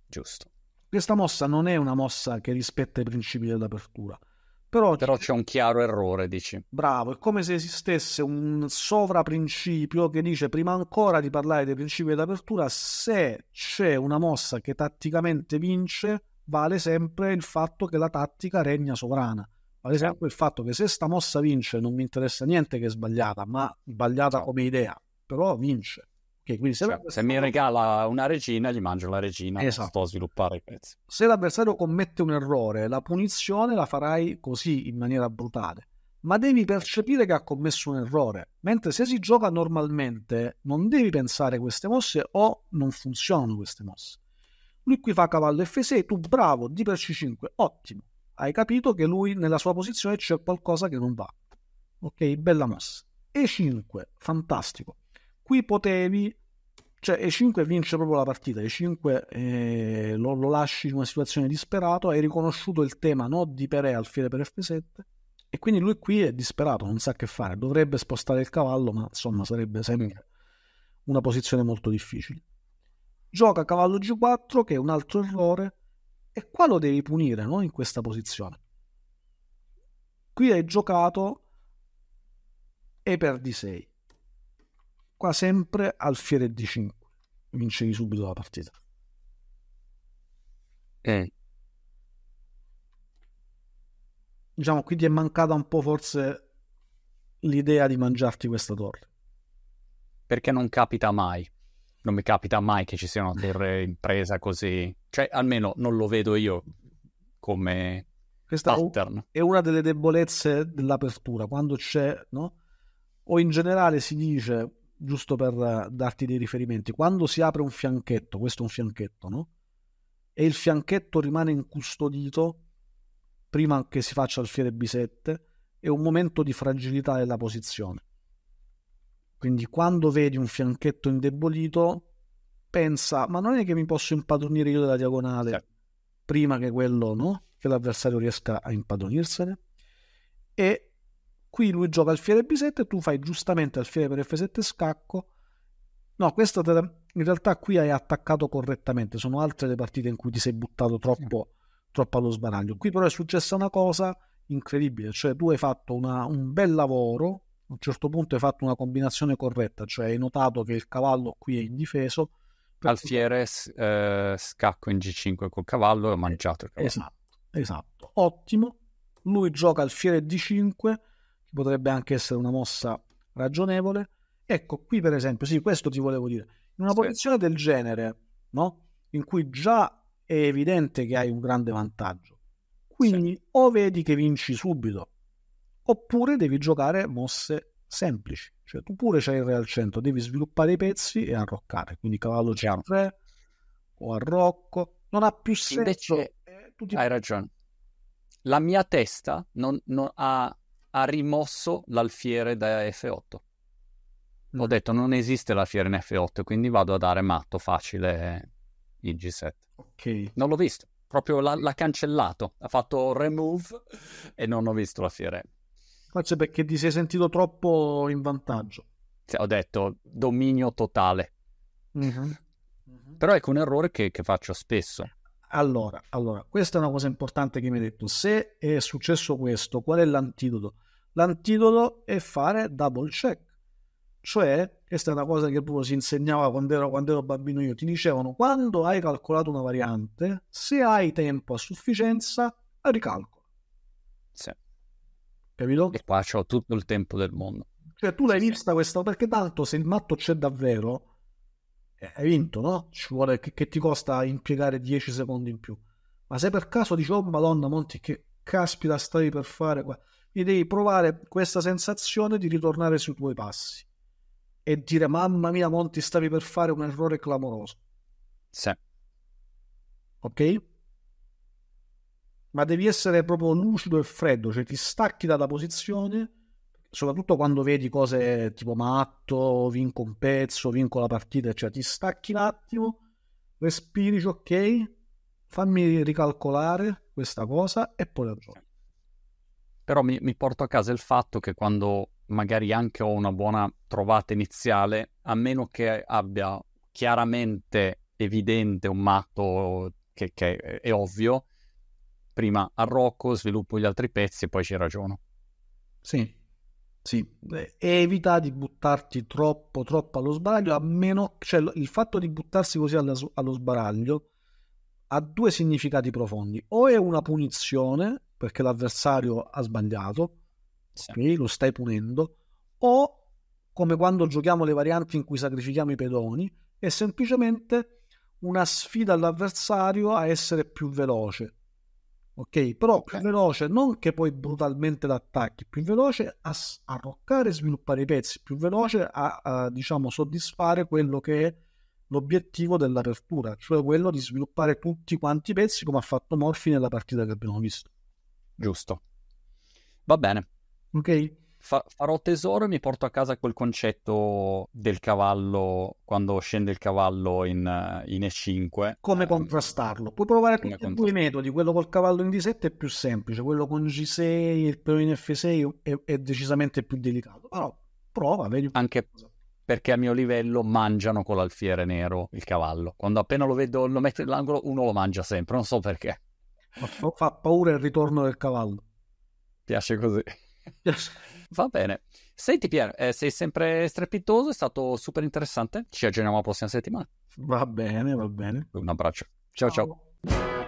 Giusto. Questa mossa non è una mossa che rispetta i principi dell'apertura. Però, Però c'è un chiaro errore, dici. Bravo, è come se esistesse un sovraprincipio che dice prima ancora di parlare dei principi dell'apertura, se c'è una mossa che tatticamente vince, vale sempre il fatto che la tattica regna sovrana. Vale sempre il fatto che se sta mossa vince non mi interessa niente che è sbagliata, ma sbagliata come idea, però vince. Okay, quindi se, cioè, se mi regala una regina, gli mangio la regina esatto. sto a sviluppare i pezzi. Se l'avversario commette un errore, la punizione la farai così, in maniera brutale. Ma devi percepire che ha commesso un errore. Mentre se si gioca normalmente, non devi pensare queste mosse o non funzionano queste mosse. Lui qui fa cavallo F6, tu bravo, D per C5, ottimo. Hai capito che lui nella sua posizione c'è qualcosa che non va. Ok, bella mossa. E5, fantastico. Qui potevi cioè E5 vince proprio la partita, E5 eh, lo, lo, lasci in una situazione disperata, hai riconosciuto il tema no, di Pere alfiere per F7 e quindi lui qui è disperato, non sa che fare, dovrebbe spostare il cavallo, ma insomma sarebbe sempre una posizione molto difficile. Gioca cavallo G4 che è un altro errore e qua lo devi punire no, in questa posizione. Qui hai giocato E per D6 qua sempre alfiere D5 vincevi subito la partita eh. diciamo qui ti è mancata un po' forse l'idea di mangiarti questa torre perché non capita mai non mi capita mai che ci sia una torre in presa così cioè almeno non lo vedo io come questa pattern. è una delle debolezze dell'apertura quando c'è no? o in generale si dice giusto per eh, darti dei riferimenti, quando si apre un fianchetto, questo è un fianchetto, no? E il fianchetto rimane incustodito prima che si faccia il fiere B7, è un momento di fragilità della posizione. Quindi quando vedi un fianchetto indebolito, pensa, ma non è che mi posso impadronire io della diagonale sì. prima che quello, no? Che l'avversario riesca a impadronirsene? E Qui lui gioca alfiere B7 e tu fai giustamente alfiere per F7 scacco. No, questa te, in realtà qui hai attaccato correttamente. Sono altre le partite in cui ti sei buttato troppo, troppo allo sbaraglio. Qui però è successa una cosa incredibile, cioè tu hai fatto una, un bel lavoro, a un certo punto hai fatto una combinazione corretta, cioè hai notato che il cavallo qui è indifeso. Alfiere, eh, scacco in G5 col cavallo e ho mangiato il cavallo. Esatto, esatto, ottimo. Lui gioca alfiere D5, che potrebbe anche essere una mossa ragionevole. Ecco, qui per esempio, sì, questo ti volevo dire. In una sì. posizione del genere, no? In cui già è evidente che hai un grande vantaggio. Quindi sì. o vedi che vinci subito, oppure devi giocare mosse semplici. Cioè tu pure c'hai il re al centro, devi sviluppare i pezzi e arroccare. Quindi cavallo C3 o arrocco. Non ha più senso. Invece, eh, ti... hai ragione. La mia testa non, non ha, ha, rimosso l'alfiere da F8. Mm. Ho detto non esiste l'alfiere in F8, quindi vado a dare matto facile il G7. Ok. Non l'ho visto, proprio l'ha, l'ha cancellato, ha fatto remove e non ho visto la fiere. Forse perché ti sei sentito troppo in vantaggio. Ho detto dominio totale. Mm-hmm. Mm-hmm. Però ecco un errore che, che faccio spesso. Allora, allora, questa è una cosa importante che mi hai detto. Se è successo questo, qual è l'antidoto? L'antidoto è fare double check. Cioè, questa è una cosa che proprio si insegnava quando ero, quando ero bambino io. Ti dicevano, quando hai calcolato una variante, se hai tempo a sufficienza, ricalcola. Sì. Capito? E qua ho tutto il tempo del mondo. Cioè, tu l'hai vista questa, perché tanto se il matto c'è davvero, hai vinto, no? Ci vuole che, che, ti costa impiegare 10 secondi in più. Ma se per caso dici, oh madonna Monti, che caspita stavi per fare qua, mi devi provare questa sensazione di ritornare sui tuoi passi e dire mamma mia Monti stavi per fare un errore clamoroso. Sì. Ok? Ma devi essere proprio lucido e freddo, cioè ti stacchi dalla posizione, soprattutto quando vedi cose tipo matto, vinco un pezzo, vinco la partita, cioè ti stacchi un attimo, respiri, ok, fammi ricalcolare questa cosa e poi la giochi. Però mi, mi porto a casa il fatto che quando magari anche ho una buona trovata iniziale, a meno che abbia chiaramente evidente un matto che, che è ovvio, prima arrocco, sviluppo gli altri pezzi e poi ci ragiono. Sì, sì, evita di buttarti troppo, troppo allo sbaraglio, a meno, cioè il fatto di buttarsi così allo, allo sbaraglio ha due significati profondi. O è una punizione perché l'avversario ha sbagliato, sì. okay, lo stai punendo, o come quando giochiamo le varianti in cui sacrifichiamo i pedoni, è semplicemente una sfida all'avversario a essere più veloce. Ok, però okay. più veloce non che poi brutalmente l'attacchi, più veloce a arroccare e sviluppare i pezzi, più veloce a, a diciamo soddisfare quello che è l'obiettivo dell'apertura, cioè quello di sviluppare tutti quanti i pezzi come ha fatto Morphy nella partita che abbiamo visto. Giusto. Va bene. Ok. Fa- farò tesoro e mi porto a casa quel concetto del cavallo quando scende il cavallo in, in E5. Come contrastarlo? Puoi provare tutti e due i metodi. Quello col cavallo in D7 è più semplice, quello con G6 e il peone in F6 è, è, decisamente più delicato. Però prova, vedi. Anche perché a mio livello mangiano con l'alfiere nero il cavallo. Quando appena lo vedo, lo metto nell'angolo, uno lo mangia sempre, non so perché. Fa paura il ritorno del cavallo. Piace così. Va bene. Senti Pier, eh, sei sempre strepitoso, è stato super interessante. Ci aggiorniamo la prossima settimana. Va bene, va bene. Un abbraccio. ciao. ciao. ciao.